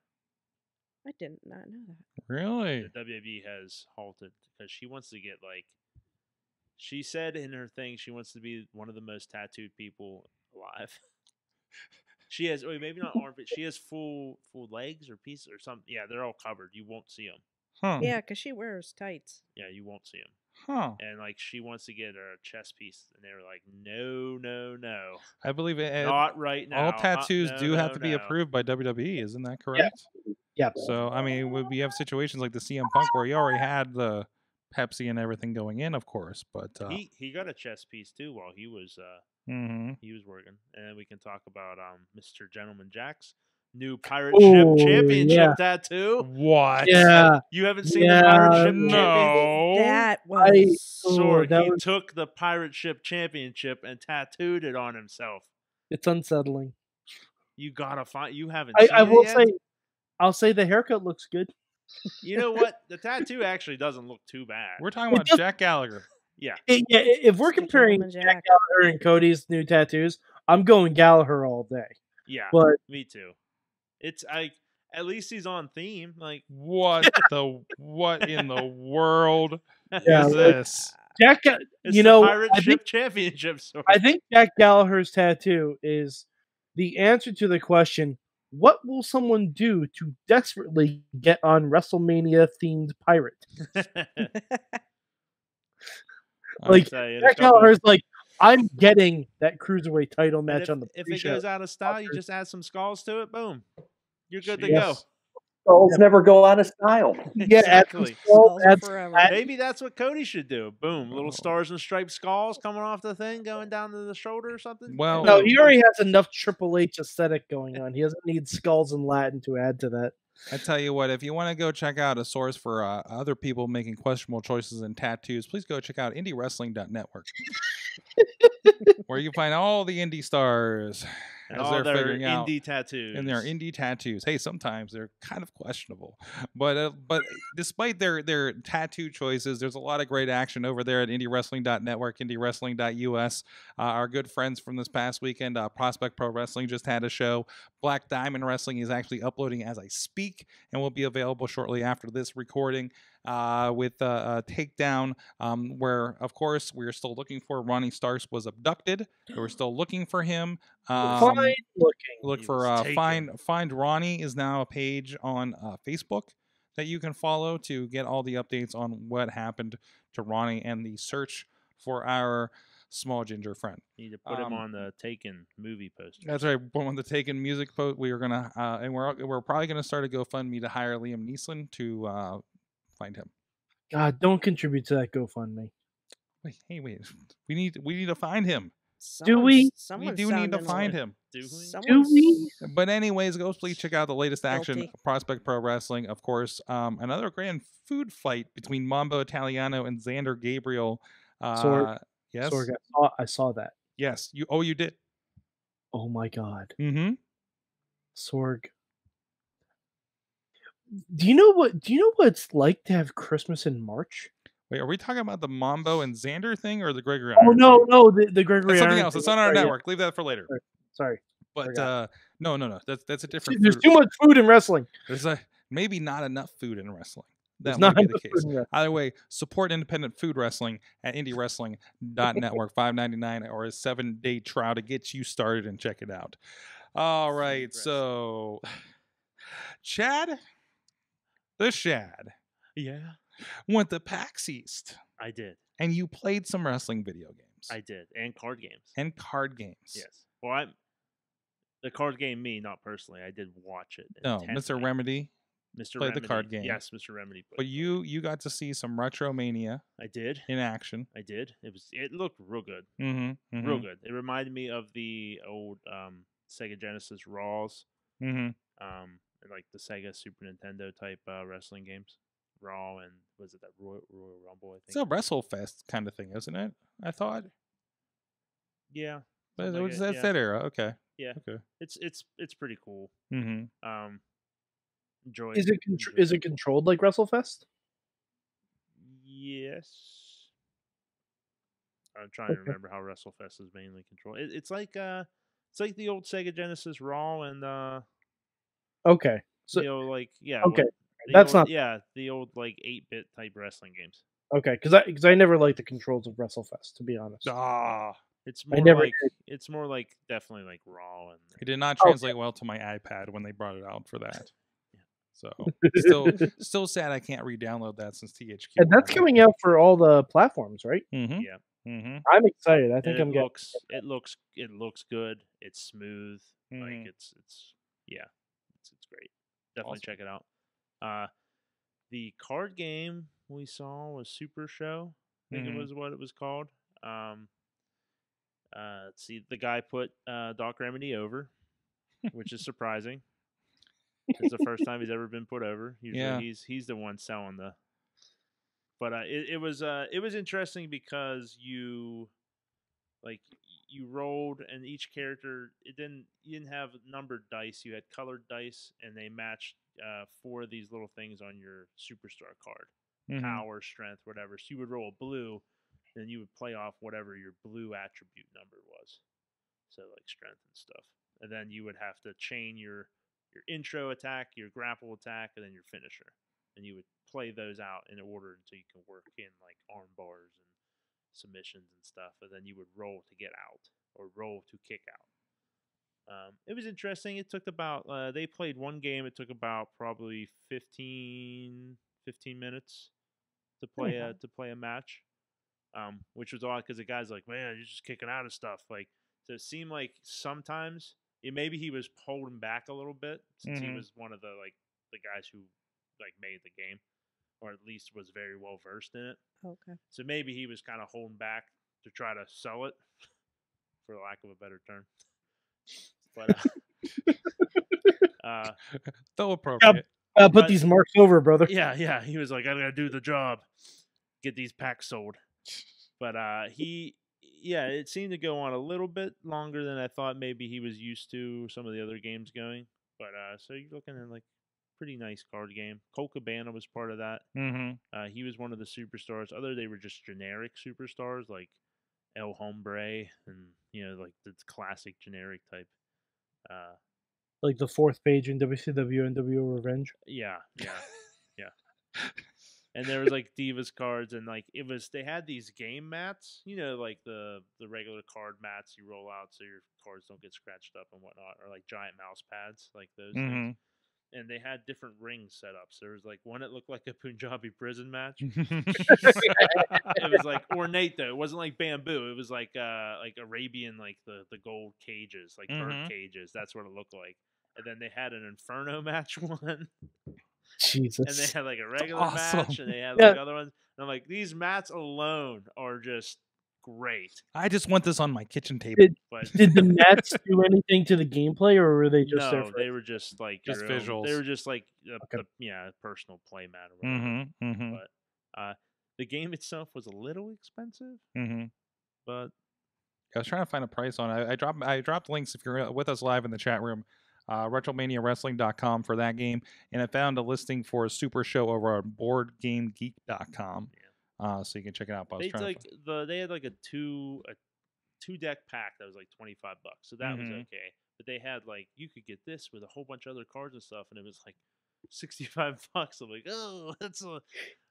Speaker 6: I did not know that.
Speaker 1: Really?
Speaker 8: the WWE has halted because she wants to get like she said in her thing she wants to be one of the most tattooed people alive. <laughs> she has wait, maybe not <laughs> armpit. She has full full legs or pieces or something. Yeah, they're all covered. You won't see them.
Speaker 1: Huh.
Speaker 6: Yeah, because she wears tights.
Speaker 8: Yeah, you won't see them.
Speaker 1: Huh.
Speaker 8: And like she wants to get her chest piece, and they were like, no, no, no,
Speaker 1: I believe it. it-
Speaker 8: not right now.
Speaker 1: all tattoos
Speaker 8: no,
Speaker 1: do have
Speaker 8: no,
Speaker 1: to be approved by WWE. Isn't that correct?
Speaker 7: Yeah.
Speaker 1: So I mean, we, we have situations like the CM Punk where he already had the Pepsi and everything going in, of course, but uh,
Speaker 8: He he got a chest piece too while he was uh
Speaker 1: mhm.
Speaker 8: he was working, and then we can talk about um Mr. Gentleman Jack's new pirate ship
Speaker 7: Ooh,
Speaker 8: championship
Speaker 7: yeah.
Speaker 8: tattoo.
Speaker 1: what?
Speaker 7: Yeah.
Speaker 8: You haven't seen
Speaker 7: Yeah,
Speaker 8: the pirate ship
Speaker 1: no.
Speaker 8: championship?
Speaker 6: That
Speaker 7: I-
Speaker 6: was
Speaker 7: Ooh,
Speaker 8: Sorg,
Speaker 7: that
Speaker 8: he
Speaker 7: was-
Speaker 8: took the pirate ship championship and tattooed it on himself.
Speaker 7: It's unsettling.
Speaker 8: You gotta find. You haven't.
Speaker 7: I,
Speaker 8: seen
Speaker 7: I
Speaker 8: it
Speaker 7: will
Speaker 8: yet?
Speaker 7: say, I'll say the haircut looks good.
Speaker 8: You know what? The tattoo actually doesn't look too bad.
Speaker 1: We're talking about Jack Gallagher.
Speaker 8: Yeah.
Speaker 7: I- yeah, if we're comparing Jack
Speaker 6: Jack.
Speaker 7: Gallagher and Cody's new tattoos, I'm going Gallagher all day.
Speaker 8: Yeah.
Speaker 7: But
Speaker 8: Me too. It's I. At least he's on theme. Like <laughs>
Speaker 1: What the what in the world
Speaker 7: Yeah,
Speaker 1: is
Speaker 7: like-
Speaker 1: this?
Speaker 7: Jack,
Speaker 8: it's
Speaker 7: you
Speaker 8: the
Speaker 7: know,
Speaker 8: pirate
Speaker 7: I
Speaker 8: ship
Speaker 7: think,
Speaker 8: championship. So
Speaker 7: I think Jack Gallagher's tattoo is the answer to the question: What will someone do to desperately get on WrestleMania themed pirate? <laughs> <laughs> Like,
Speaker 8: tell you, in
Speaker 7: Jack Gallagher's like, I'm getting that cruiserweight title match
Speaker 8: if,
Speaker 7: on the
Speaker 8: if it goes out of style, you just add some skulls to it. Boom, you're good to
Speaker 7: Yes.
Speaker 5: Skulls never go out of style. <laughs>
Speaker 7: Yeah,
Speaker 8: Exactly.
Speaker 7: skulls,
Speaker 6: Skulls are forever.
Speaker 8: Maybe that's what Cody should do. Boom,
Speaker 1: Oh.
Speaker 8: little stars and striped skulls coming off the thing, going down to the shoulder or something.
Speaker 1: Well-
Speaker 7: No, he already has enough Triple H aesthetic going on. He doesn't need skulls and Latin to add to that.
Speaker 1: I tell you what, if you want to go check out a source for uh, other people making questionable choices in tattoos, please go check out IndyWrestling.network, <laughs> where you find all the indie stars
Speaker 8: and all
Speaker 1: they're
Speaker 8: their indie tattoos.
Speaker 1: and their indie tattoos. Hey, sometimes they're kind of questionable, but uh, but despite their their tattoo choices, there's a lot of great action over there at IndyWrestling.network, IndyWrestling.us. Uh, our good friends from this past weekend, uh, Prospect Pro Wrestling, just had a show. Black Diamond Wrestling is actually uploading as I speak, and will be available shortly after this recording. Uh, with uh, a takedown, um, where of course we're still looking for Ronnie Starks was abducted. We're still looking for him. Um,
Speaker 7: Fine looking.
Speaker 1: look for uh, find find ronnie is now a page on uh, facebook that you can follow to get all the updates on what happened to ronnie and the search for our small ginger friend
Speaker 8: Need to put
Speaker 1: um,
Speaker 8: him on the Taken movie poster.
Speaker 1: that's right Put on the taken music post We are gonna uh, and we're we're probably gonna start a gofundme to hire liam neeson to uh, find him
Speaker 7: God, don't contribute to that GoFundMe.
Speaker 1: wait hey wait <laughs> we need we need to find him
Speaker 7: Do we?
Speaker 1: we
Speaker 6: Someone's- someone's
Speaker 1: do need to find him
Speaker 8: Do we?
Speaker 7: Do we?
Speaker 1: But anyways, go please check out the latest action,
Speaker 6: Guilty.
Speaker 1: Prospect Pro Wrestling, of course. Um, another grand food fight between Mambo Italiano and Xander Gabriel. Uh,
Speaker 7: Sorg-
Speaker 1: yes,
Speaker 7: Sorg, I saw, I saw that.
Speaker 1: yes. You oh, you did.
Speaker 7: Oh my God,
Speaker 1: Mm-hmm.
Speaker 7: Sorg. Do you know what? Do you know what it's like to have Christmas in March?
Speaker 1: Wait, are we talking about the Mambo and Xander thing or the Gregory?
Speaker 7: Oh
Speaker 1: Iron
Speaker 7: no,
Speaker 1: thing?
Speaker 7: no, the, the Gregory.
Speaker 1: that's something
Speaker 7: Iron
Speaker 1: else. It's on our
Speaker 7: Sorry,
Speaker 1: network. Leave that for later.
Speaker 7: Sorry,
Speaker 1: But uh, no, no, no. That's that's a different.
Speaker 7: there's
Speaker 1: food-
Speaker 7: too much food in wrestling.
Speaker 1: There's a maybe not enough food in wrestling.
Speaker 7: There's
Speaker 1: That
Speaker 7: not
Speaker 1: might be the case. Either way, support independent food wrestling at indywrestling.network, <laughs> five ninety nine or a seven day trial to get you started and check it out. All right, so <sighs> Chad, the Shad,
Speaker 8: Yeah,
Speaker 1: went to PAX East,
Speaker 8: I did.
Speaker 1: and you played some wrestling video games
Speaker 8: I did, and card games.
Speaker 1: and card games.
Speaker 8: yes. Well, I'm the card game. Me, not personally. I did watch it.
Speaker 1: No, Mr. Remedy,
Speaker 8: Mr.
Speaker 1: played the card game.
Speaker 8: Yes, Mr. Remedy.
Speaker 1: but you you got to see some Retromania
Speaker 8: I did.
Speaker 1: in action.
Speaker 8: I did. It was. It looked real good.
Speaker 1: Mm-hmm.
Speaker 8: Real good. It reminded me of the old um, Sega Genesis Raws,
Speaker 1: Mm-hmm.
Speaker 8: um, like the Sega Super Nintendo type uh, wrestling games. Raw and was it that Royal, Royal Rumble? I
Speaker 1: It's a
Speaker 8: think.
Speaker 1: WrestleFest kind of thing, isn't it? I thought.
Speaker 8: yeah.
Speaker 1: But
Speaker 8: like
Speaker 1: was
Speaker 8: it,
Speaker 1: that's
Speaker 8: yeah.
Speaker 1: that era. Okay.
Speaker 8: Yeah.
Speaker 1: Okay.
Speaker 8: It's it's it's pretty cool.
Speaker 1: Mm-hmm.
Speaker 8: Um, enjoy.
Speaker 7: Is it contr-
Speaker 8: enjoy
Speaker 7: is it controlled like WrestleFest?
Speaker 8: Yes. I'm trying to remember how WrestleFest is mainly controlled. It, it's like uh, it's like the old Sega Genesis Raw and uh,
Speaker 7: Okay, so
Speaker 8: you know, like yeah.
Speaker 7: okay,
Speaker 8: what- the
Speaker 7: that's
Speaker 8: old-
Speaker 7: not-
Speaker 8: yeah the old like eight bit type wrestling games.
Speaker 7: okay, because I because I never liked the controls of WrestleFest to be honest.
Speaker 1: Ah,
Speaker 8: It's
Speaker 7: I
Speaker 8: more
Speaker 7: never
Speaker 8: like
Speaker 7: did.
Speaker 8: it's more like definitely like Raw and
Speaker 1: it did not
Speaker 7: Okay.
Speaker 1: translate well to my iPad when they brought it out for that. <laughs> So <laughs> still, still sad I can't re-download that since THQ.
Speaker 7: And that's coming out for all the platforms, right?
Speaker 1: Mm-hmm.
Speaker 8: yeah.
Speaker 1: Mm-hmm.
Speaker 7: I'm excited. I think
Speaker 8: it
Speaker 7: I'm getting.
Speaker 8: looks it looks it looks good. It's smooth.
Speaker 1: Mhm.
Speaker 8: Like it's it's yeah, it's it's great. definitely
Speaker 1: Awesome.
Speaker 8: check it out. Uh, the card game we saw was Super Show. I think
Speaker 1: Mhm.
Speaker 8: it was what it was called. Um, uh, let's see, the guy put uh, Doc Remedy over, which is <laughs> surprising. It's the first time he's ever been put over. Usually
Speaker 1: Yeah.
Speaker 8: he's he's the one selling the. But uh, it, it was uh, it was interesting because you, like, you rolled and each character it didn't you didn't have numbered dice. You had colored dice and they matched uh, four of these little things on your superstar card
Speaker 1: Mhm.
Speaker 8: power, strength, whatever. So you would roll a blue, then you would play off whatever your blue attribute number was. So like strength and stuff. And then you would have to chain your your intro attack, your grapple attack, and then your finisher. And you would play those out in order until you can work in like arm bars and submissions and stuff. And then you would roll to get out or roll to kick out. Um, it was interesting. It took about uh, they played one game. It took about probably 15, 15 minutes to play a to play a match, um, which was odd because the guy's like, "Man, you're just kicking out of stuff." Like, so it seemed like sometimes it, maybe he was holding back a little bit since he
Speaker 1: Mhm.
Speaker 8: was one of the like the guys who like made the game, or at least was very well versed in it.
Speaker 6: Okay.
Speaker 8: So maybe he was kind of holding back to try to sell it, <laughs> for lack of a better term. But uh, <laughs> uh,
Speaker 1: Though appropriate.
Speaker 7: Uh, put
Speaker 8: But-
Speaker 7: these marks over, brother.
Speaker 8: yeah, yeah, he was like, I gotta do the job, get these packs sold. But uh, he, yeah, it seemed to go on a little bit longer than I thought. Maybe he was used to some of the other games going. But uh, so you're looking at like pretty nice card game. Colt Cabana was part of that.
Speaker 1: Mm-hmm.
Speaker 8: Uh, he was one of the superstars. Other they were just generic superstars like El Hombre and you know like the classic generic type. Uh,
Speaker 7: Like the fourth page in WCW and NWO Revenge.
Speaker 8: yeah, yeah, <laughs> yeah. And there was like Divas cards and like it was they had these game mats, you know, like the the regular card mats you roll out so your cards don't get scratched up and whatnot, or like giant mouse pads, like those.
Speaker 1: Mm-hmm.
Speaker 8: And they had different ring setups. There was like one that looked like a Punjabi prison match.
Speaker 1: Mm-hmm. <laughs>
Speaker 8: it was like ornate though. It wasn't like bamboo. It was like uh like Arabian like the the gold cages, like bird
Speaker 1: Mhm.
Speaker 8: cages. That's what it looked like. And then they had an inferno <laughs> match one,
Speaker 7: Jesus.
Speaker 8: and they had like a regular
Speaker 1: awesome.
Speaker 8: match, and they had
Speaker 7: Yeah.
Speaker 8: like other ones. And I'm like, these mats alone are just great.
Speaker 1: I just want this on my kitchen table.
Speaker 7: Did-
Speaker 8: But
Speaker 7: Did the <laughs> mats do anything to the gameplay, or were they just there
Speaker 8: no,
Speaker 7: for
Speaker 8: they were just like
Speaker 1: Just
Speaker 8: your own- They were just like a,
Speaker 7: Okay.
Speaker 8: a- yeah, a personal play mat.
Speaker 1: Mm-hmm. Mm-hmm.
Speaker 8: But uh, the game itself was a little expensive,
Speaker 1: Mm-hmm.
Speaker 8: but
Speaker 1: I was trying to find a price on it. I, I dropped I dropped links if you're with us live in the chat room, uh, retromaniawrestling.com for that game, and I found a listing for a super show over on boardgamegeek.com. Uh, so you can check it out. But was
Speaker 8: they
Speaker 1: trying
Speaker 8: like
Speaker 1: to find,
Speaker 8: the they had like a two a two deck pack that was like twenty five bucks, so that was
Speaker 1: Mhm.
Speaker 8: okay. But they had like you could get this with a whole bunch of other cards and stuff, and it was like sixty five <laughs> bucks. I'm like, oh, <laughs> that's a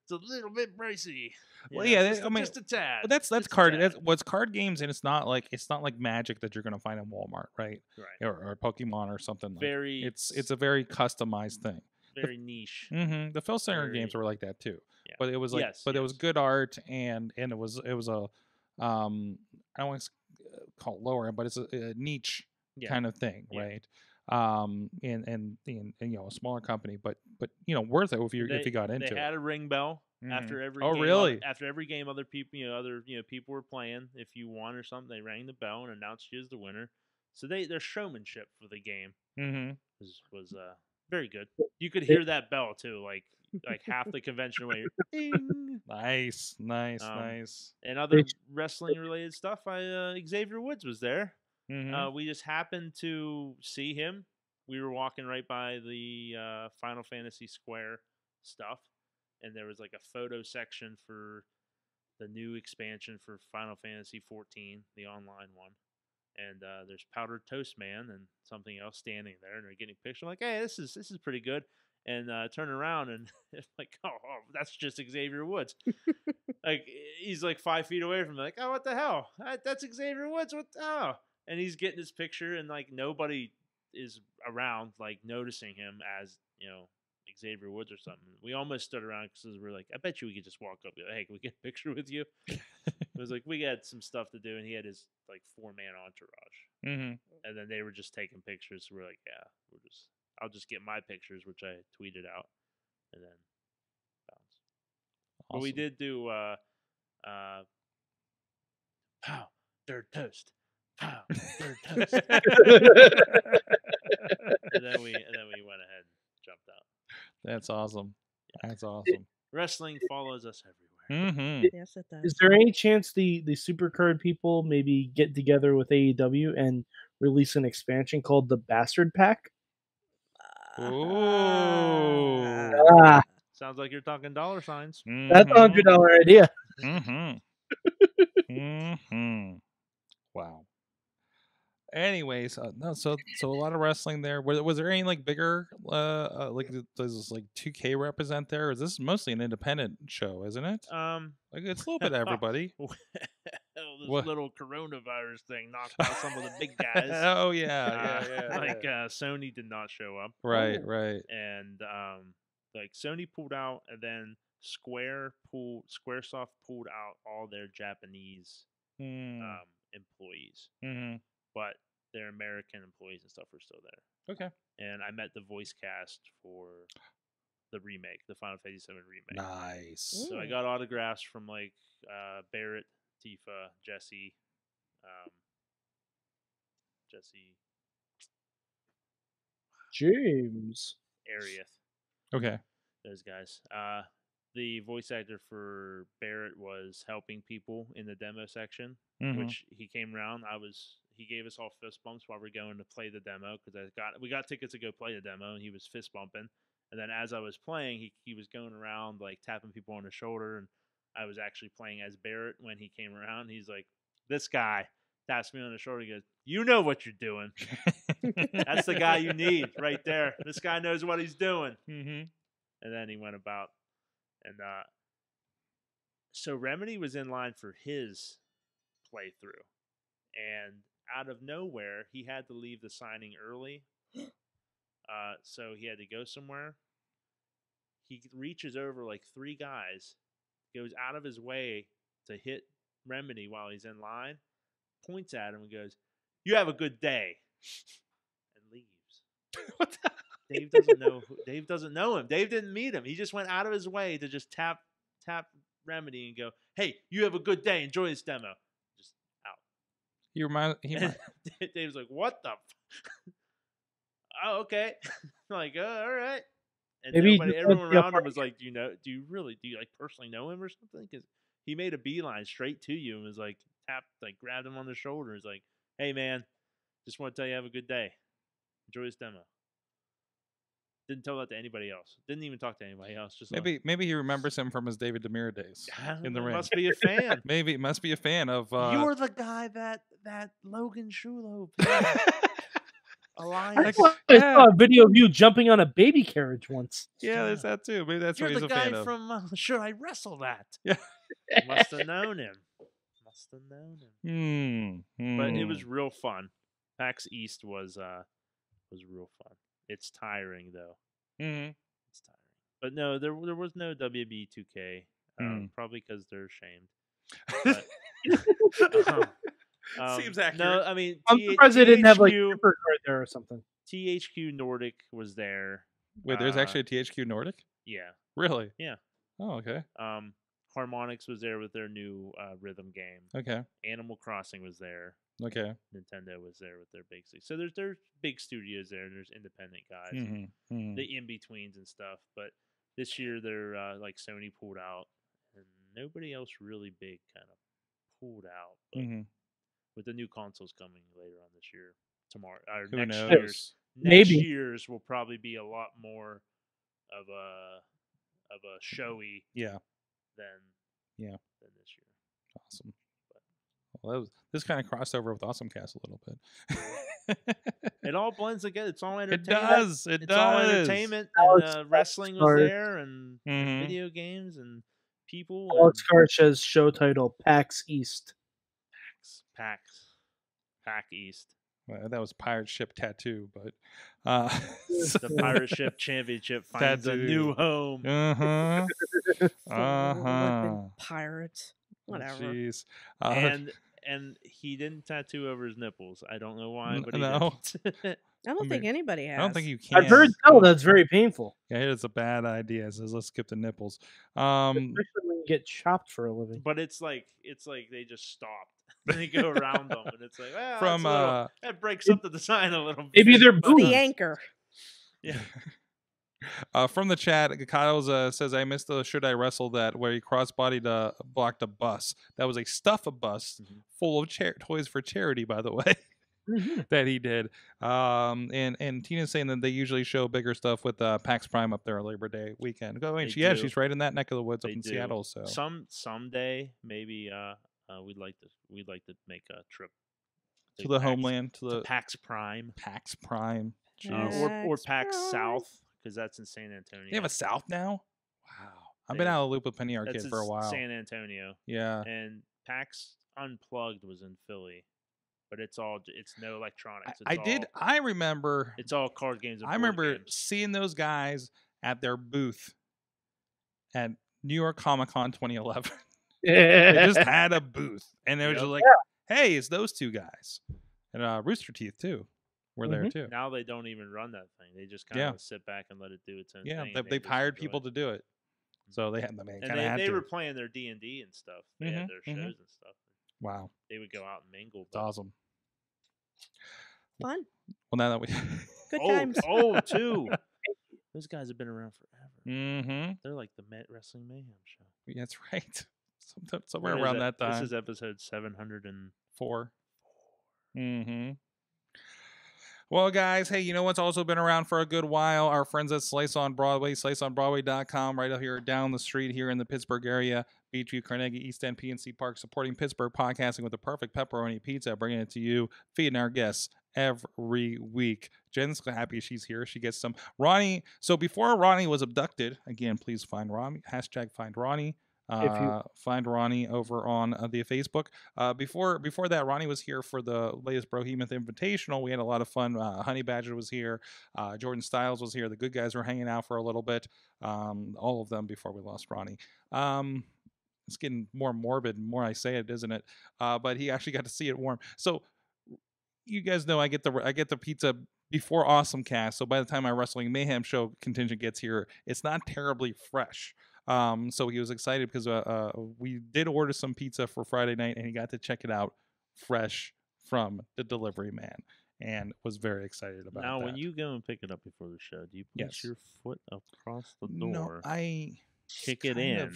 Speaker 8: it's a little bit pricey. you
Speaker 1: Well,
Speaker 8: know,
Speaker 1: yeah,
Speaker 8: just
Speaker 1: I
Speaker 8: a-
Speaker 1: mean,
Speaker 8: just a tad.
Speaker 1: But that's that's
Speaker 8: just
Speaker 1: card. That's, what's card games, and it's not like it's not like Magic that you're gonna find in Walmart, right?
Speaker 8: right.
Speaker 1: Or, or Pokemon or something. Like.
Speaker 8: Very
Speaker 1: It's it's a very customized thing.
Speaker 8: very niche.
Speaker 1: hmm The Phil Singer games were like that too.
Speaker 8: Yeah.
Speaker 1: But it was like,
Speaker 8: Yes,
Speaker 1: but it was good art, and and it was it was a, um, I don't want to call it lower but it's a, a niche
Speaker 8: Yeah.
Speaker 1: kind of thing,
Speaker 8: Yeah.
Speaker 1: right? Um, and, and and and you know a smaller company, but but you know worth it if you if you got into
Speaker 8: they
Speaker 1: it.
Speaker 8: had a ring bell
Speaker 1: Mhm.
Speaker 8: after every
Speaker 1: Oh,
Speaker 8: game,
Speaker 1: really?
Speaker 8: after every game other people you know other you know people were playing if you won or something they rang the bell and announced you as the winner so they their showmanship for the game
Speaker 1: hmm
Speaker 8: was was uh very good you could hear that bell too like like half the convention away <laughs>
Speaker 1: Nice, nice,
Speaker 8: Um,
Speaker 1: nice.
Speaker 8: and other wrestling related stuff i uh xavier woods was there
Speaker 1: Mhm.
Speaker 8: uh, we just happened to see him. We were walking right by the uh, Final Fantasy Square stuff, and there was like a photo section for the new expansion for Final Fantasy 14, the online one. And uh, there's Powdered Toast Man and something else standing there, and they're getting pictures. I'm like, hey, this is this is pretty good. And uh, turn around and <laughs> like, oh, oh, that's just Xavier Woods. <laughs> like he's like five feet away from me. Like, oh, what the hell? That- That's Xavier Woods. What? Oh, and he's getting his picture, and like nobody is around, like noticing him as you know Xavier Woods or something. We almost stood around because we were like, I bet you we could just walk up. And be like, hey, can we get a picture with you? it was like we had some stuff to do, and he had his like four man entourage,
Speaker 1: Mhm.
Speaker 8: and then they were just taking pictures. So we're like, yeah, we're just. I'll just get my pictures, which I tweeted out, and then bounce. But we did do uh, uh, pow dirt toast, pow dirt toast, <laughs> and then we and then we went ahead and jumped out.
Speaker 1: That's awesome. That's awesome.
Speaker 8: Wrestling follows us everywhere.
Speaker 1: Mm-hmm.
Speaker 6: Yes, it does.
Speaker 7: Is there any chance the the Supercard people maybe get together with AEW and release an expansion called the Bastard Pack?
Speaker 1: Ooh.
Speaker 7: Ah,
Speaker 8: Sounds like you're talking dollar signs.
Speaker 7: that's a hundred dollar idea.
Speaker 1: Mm-hmm. mm-hmm. Wow. Anyways, uh, no, so so a lot of wrestling there. Was, was there any like bigger, uh, uh like th- does like 2K represent there? Or is this mostly an independent show, isn't it?
Speaker 8: Um,
Speaker 1: Like it's a little bit of everybody. <laughs>
Speaker 8: well, this
Speaker 1: What?
Speaker 8: little coronavirus thing knocked out some of the big <laughs> guys.
Speaker 1: oh yeah,
Speaker 8: Uh, <laughs>
Speaker 1: yeah, yeah.
Speaker 8: like
Speaker 1: yeah.
Speaker 8: uh, Sony did not show up,
Speaker 1: right, right.
Speaker 8: and um, like Sony pulled out, and then Square pulled SquareSoft pulled out all their Japanese
Speaker 1: Mm,
Speaker 8: um, employees,
Speaker 1: mhm.
Speaker 8: but their American employees and stuff were still there.
Speaker 1: Okay.
Speaker 8: And I met the voice cast for the remake, the Final Fantasy VII remake.
Speaker 1: Nice.
Speaker 8: So I got autographs from like uh, Barret, Tifa, Jesse, um, Jesse,
Speaker 7: James.
Speaker 8: Aerith,
Speaker 1: Okay.
Speaker 8: those guys. Uh, the voice actor for Barret was helping people in the demo section,
Speaker 1: Mhm.
Speaker 8: which he came around. I was he gave us all fist bumps while we are going to play the demo because I got we got tickets to go play the demo, and he was fist bumping. And then as I was playing, he he was going around like tapping people on the shoulder, and I was actually playing as Barret when he came around. He's like, "This guy." Taps me on the shoulder. He goes, "You know what you're doing. That's the guy you <laughs> need right there. This guy knows what he's doing."
Speaker 1: mm-hmm.
Speaker 8: and then he went about and uh so remedy was in line for his playthrough and out of nowhere he had to leave the signing early <gasps> uh so he had to go somewhere he reaches over like three guys goes out of his way to hit remedy while he's in line points at him and goes you have a good day and leaves <laughs> Dave doesn't know. Who, Dave doesn't know him. Dave didn't meet him. He just went out of his way to just tap tap Remedy and go, "Hey, you have a good day. Enjoy this demo." Just out.
Speaker 1: He remind he <laughs>
Speaker 8: Dave's like, "What the?" F-? <laughs> oh, okay. like, uh, all right. And
Speaker 7: Maybe he
Speaker 8: nobody,
Speaker 7: just wants
Speaker 8: everyone around him was like, "Do you know? Do you really? Do you like personally know him or something?" Because he made a beeline straight to you and was like, tap, like grabbed him on the shoulder. He's like, "Hey, man, just want to tell you, have a good day. Enjoy this demo." Didn't tell that to anybody else. Didn't even talk to anybody else. Just like,
Speaker 1: maybe maybe he remembers him from his David Demir days <laughs> in the ring.
Speaker 8: Must be a fan. <laughs>
Speaker 1: Maybe must be a fan of. Uh,
Speaker 8: You're the guy that that Logan Shulo <laughs>
Speaker 7: I
Speaker 8: Alliance.
Speaker 7: saw, I saw a video of you jumping on a baby carriage once.
Speaker 1: yeah, there's that too. Maybe that's
Speaker 8: You're
Speaker 1: what he's
Speaker 8: the
Speaker 1: a fan
Speaker 8: guy from uh, Should I Wrestle That?
Speaker 1: Yeah.
Speaker 8: Must have known him. Must have known him.
Speaker 1: Hmm.
Speaker 8: But it
Speaker 1: hmm.
Speaker 8: was real fun. PAX East was uh was real fun. It's tiring though.
Speaker 1: Mhm.
Speaker 8: It's tiring. But no, there there was no WB 2K. Um,
Speaker 1: Mm.
Speaker 8: Probably because they're ashamed. <laughs> But, um, <laughs> um,
Speaker 1: Seems
Speaker 8: No. I mean,
Speaker 7: I'm
Speaker 8: T-
Speaker 7: surprised they didn't have like
Speaker 8: THQ
Speaker 7: Supercard there or something.
Speaker 8: THQ Nordic was there.
Speaker 1: Wait, there's
Speaker 8: uh,
Speaker 1: actually a THQ Nordic.
Speaker 8: Yeah.
Speaker 1: Really?
Speaker 8: Yeah.
Speaker 1: Oh, okay.
Speaker 8: Um, Harmonix was there with their new uh, rhythm game.
Speaker 1: Okay.
Speaker 8: Animal Crossing was there.
Speaker 1: Okay.
Speaker 8: Nintendo was there with their big. So there's there's big studios there. and There's independent guys,
Speaker 1: Mhm, mhm.
Speaker 8: the in betweens and stuff. But this year they're uh, like Sony pulled out, and nobody else really big kind of pulled out. But
Speaker 1: Mhm.
Speaker 8: With the new consoles coming later on this year, tomorrow or
Speaker 1: Who
Speaker 8: next
Speaker 1: knows?
Speaker 8: year's next
Speaker 7: Maybe.
Speaker 8: year's will probably be a lot more of a of a showy
Speaker 1: Yeah.
Speaker 8: than
Speaker 1: Yeah.
Speaker 8: than this year.
Speaker 1: Awesome. Well, that was, this kind of crossed over with Awesome Cast a little bit. <laughs>
Speaker 8: It all blends together. It's all entertainment.
Speaker 1: It
Speaker 8: entertainment.
Speaker 1: does. It
Speaker 8: it's
Speaker 1: does.
Speaker 8: all entertainment. And,
Speaker 7: Alex
Speaker 8: uh, wrestling was
Speaker 7: Starks.
Speaker 8: there, and
Speaker 1: Mhm.
Speaker 8: video games, and people.
Speaker 7: Alex
Speaker 8: and
Speaker 7: Karcha's show title PAX East.
Speaker 8: PAX, PAX, PAC East,
Speaker 1: Well, that was Pirate Ship Tattoo, but uh, <laughs>
Speaker 8: the <laughs> Pirate Ship Championship finds a new home. <laughs>
Speaker 1: Uh huh. Uh huh.
Speaker 6: weapon Pirates. Whatever.
Speaker 1: Jeez. Uh,
Speaker 8: and and he didn't tattoo over his nipples. I don't know why, but he
Speaker 1: no.
Speaker 8: didn't.
Speaker 6: I don't
Speaker 1: I
Speaker 6: think anybody has.
Speaker 1: I don't think you can.
Speaker 7: I've heard tell that's very painful,
Speaker 1: Yeah, it's a bad idea. It says let's skip the nipples. Um,
Speaker 7: especially when you get chopped for a living.
Speaker 8: but it's like it's like they just stopped. And they go around them, and it's like well,
Speaker 1: from
Speaker 8: a little-
Speaker 1: uh,
Speaker 8: that breaks up the design a little. bit.
Speaker 7: Maybe
Speaker 8: bit,
Speaker 7: they're
Speaker 8: but-
Speaker 7: boobs.
Speaker 6: the anchor.
Speaker 8: Yeah. <laughs>
Speaker 1: uh, from the chat, Gakados uh, says, "I missed the should I wrestle that where he crossbodied uh, blocked a bus. That was a stuff a bus
Speaker 8: Mhm.
Speaker 1: full of char- toys for charity, by the way."
Speaker 7: Mhm. <laughs>
Speaker 1: that he did. Um, and and Tina's saying that they usually show bigger stuff with uh, PAX Prime up there on Labor Day weekend. Go,
Speaker 8: They
Speaker 1: and she, yeah, she's right in that neck of the woods up in
Speaker 8: do.
Speaker 1: Seattle. So
Speaker 8: Some someday maybe uh, uh we'd like to we'd like to make a trip
Speaker 1: to the
Speaker 8: PAX
Speaker 1: homeland, to
Speaker 8: to
Speaker 1: the
Speaker 8: PAX Prime
Speaker 1: PAX Prime.
Speaker 8: uh, or or
Speaker 6: PAX
Speaker 8: PAX
Speaker 6: Prime.
Speaker 8: South because that's in San Antonio.
Speaker 1: They have a South now. Wow, I've
Speaker 8: They-
Speaker 1: been out of the loop with Penny Arcade for a while.
Speaker 8: San Antonio
Speaker 1: yeah,
Speaker 8: and PAX Unplugged was in Philly, but it's all it's no electronics.
Speaker 1: I,
Speaker 8: It's
Speaker 1: I did. I remember.
Speaker 8: It's all card games. And
Speaker 1: I
Speaker 8: board
Speaker 1: remember
Speaker 8: games.
Speaker 1: seeing those guys at their booth at New York Comic Con 2011. They just <laughs> had a booth, and they were just
Speaker 8: Yep.
Speaker 1: like, "Hey, it's those two guys." And uh, Rooster Teeth too were there
Speaker 7: Mhm.
Speaker 1: too.
Speaker 8: Now they don't even run that thing. They just kind
Speaker 1: Yeah.
Speaker 8: of sit back and let it do its own
Speaker 1: Yeah,
Speaker 8: thing.
Speaker 1: they, they've
Speaker 8: just
Speaker 1: hired people
Speaker 8: it.
Speaker 1: to do it, so they had. the mean,
Speaker 8: and
Speaker 1: kind
Speaker 8: they,
Speaker 1: had
Speaker 8: they
Speaker 1: to.
Speaker 8: were playing their D and D and stuff. They
Speaker 1: Mhm,
Speaker 8: had their
Speaker 1: mhm.
Speaker 8: shows and stuff.
Speaker 1: wow,
Speaker 8: They would go out and mingle.
Speaker 1: it's
Speaker 8: But
Speaker 1: awesome.
Speaker 6: Fun.
Speaker 1: Well, now that we.
Speaker 6: Good
Speaker 8: oh,
Speaker 6: times.
Speaker 8: oh, <laughs> too. <laughs> Those guys have been around forever.
Speaker 1: mm-hmm.
Speaker 8: They're like the Met Wrestling Mayhem show.
Speaker 1: That's right. Sometime, somewhere around
Speaker 8: it?
Speaker 1: that time.
Speaker 8: This is episode seven hundred and
Speaker 1: Four. Mm-hmm. Well, guys, hey, you know what's also been around for a good while? Our friends at Slice on Broadway, sliceonbroadway.com, right up here down the street here in the Pittsburgh area. Beechview, Carnegie, East End, PNC Park, supporting Pittsburgh podcasting with the perfect pepperoni pizza, bringing it to you, feeding our guests every week. Jen's happy she's here. She gets some. Ronnie, so before Ronnie was abducted, again, please find Ronnie, hashtag find Ronnie.
Speaker 7: If you-
Speaker 1: Uh, find Ronnie over on uh, the Facebook. Uh, before before that, Ronnie was here for the latest Brohemoth Invitational. We had a lot of fun. Uh, Honey Badger was here. Uh, Jordan Styles was here. The good guys were hanging out for a little bit. Um, all of them before we lost Ronnie. Um, it's getting more morbid the more I say it, isn't it? Uh, but he actually got to see it warm. So you guys know I get the I get the pizza before Awesome Cast. So by the time my Wrestling Mayhem show contingent gets here, it's not terribly fresh. Um, so he was excited because uh, uh, we did order some pizza for Friday night, and he got to check it out fresh from the delivery man, and was very excited about it.
Speaker 8: now
Speaker 1: that.
Speaker 8: when you go and pick it up before the show, do you place
Speaker 1: Yes.
Speaker 8: your foot across the door?
Speaker 1: no,
Speaker 8: door?
Speaker 1: I
Speaker 8: kick it in.
Speaker 1: of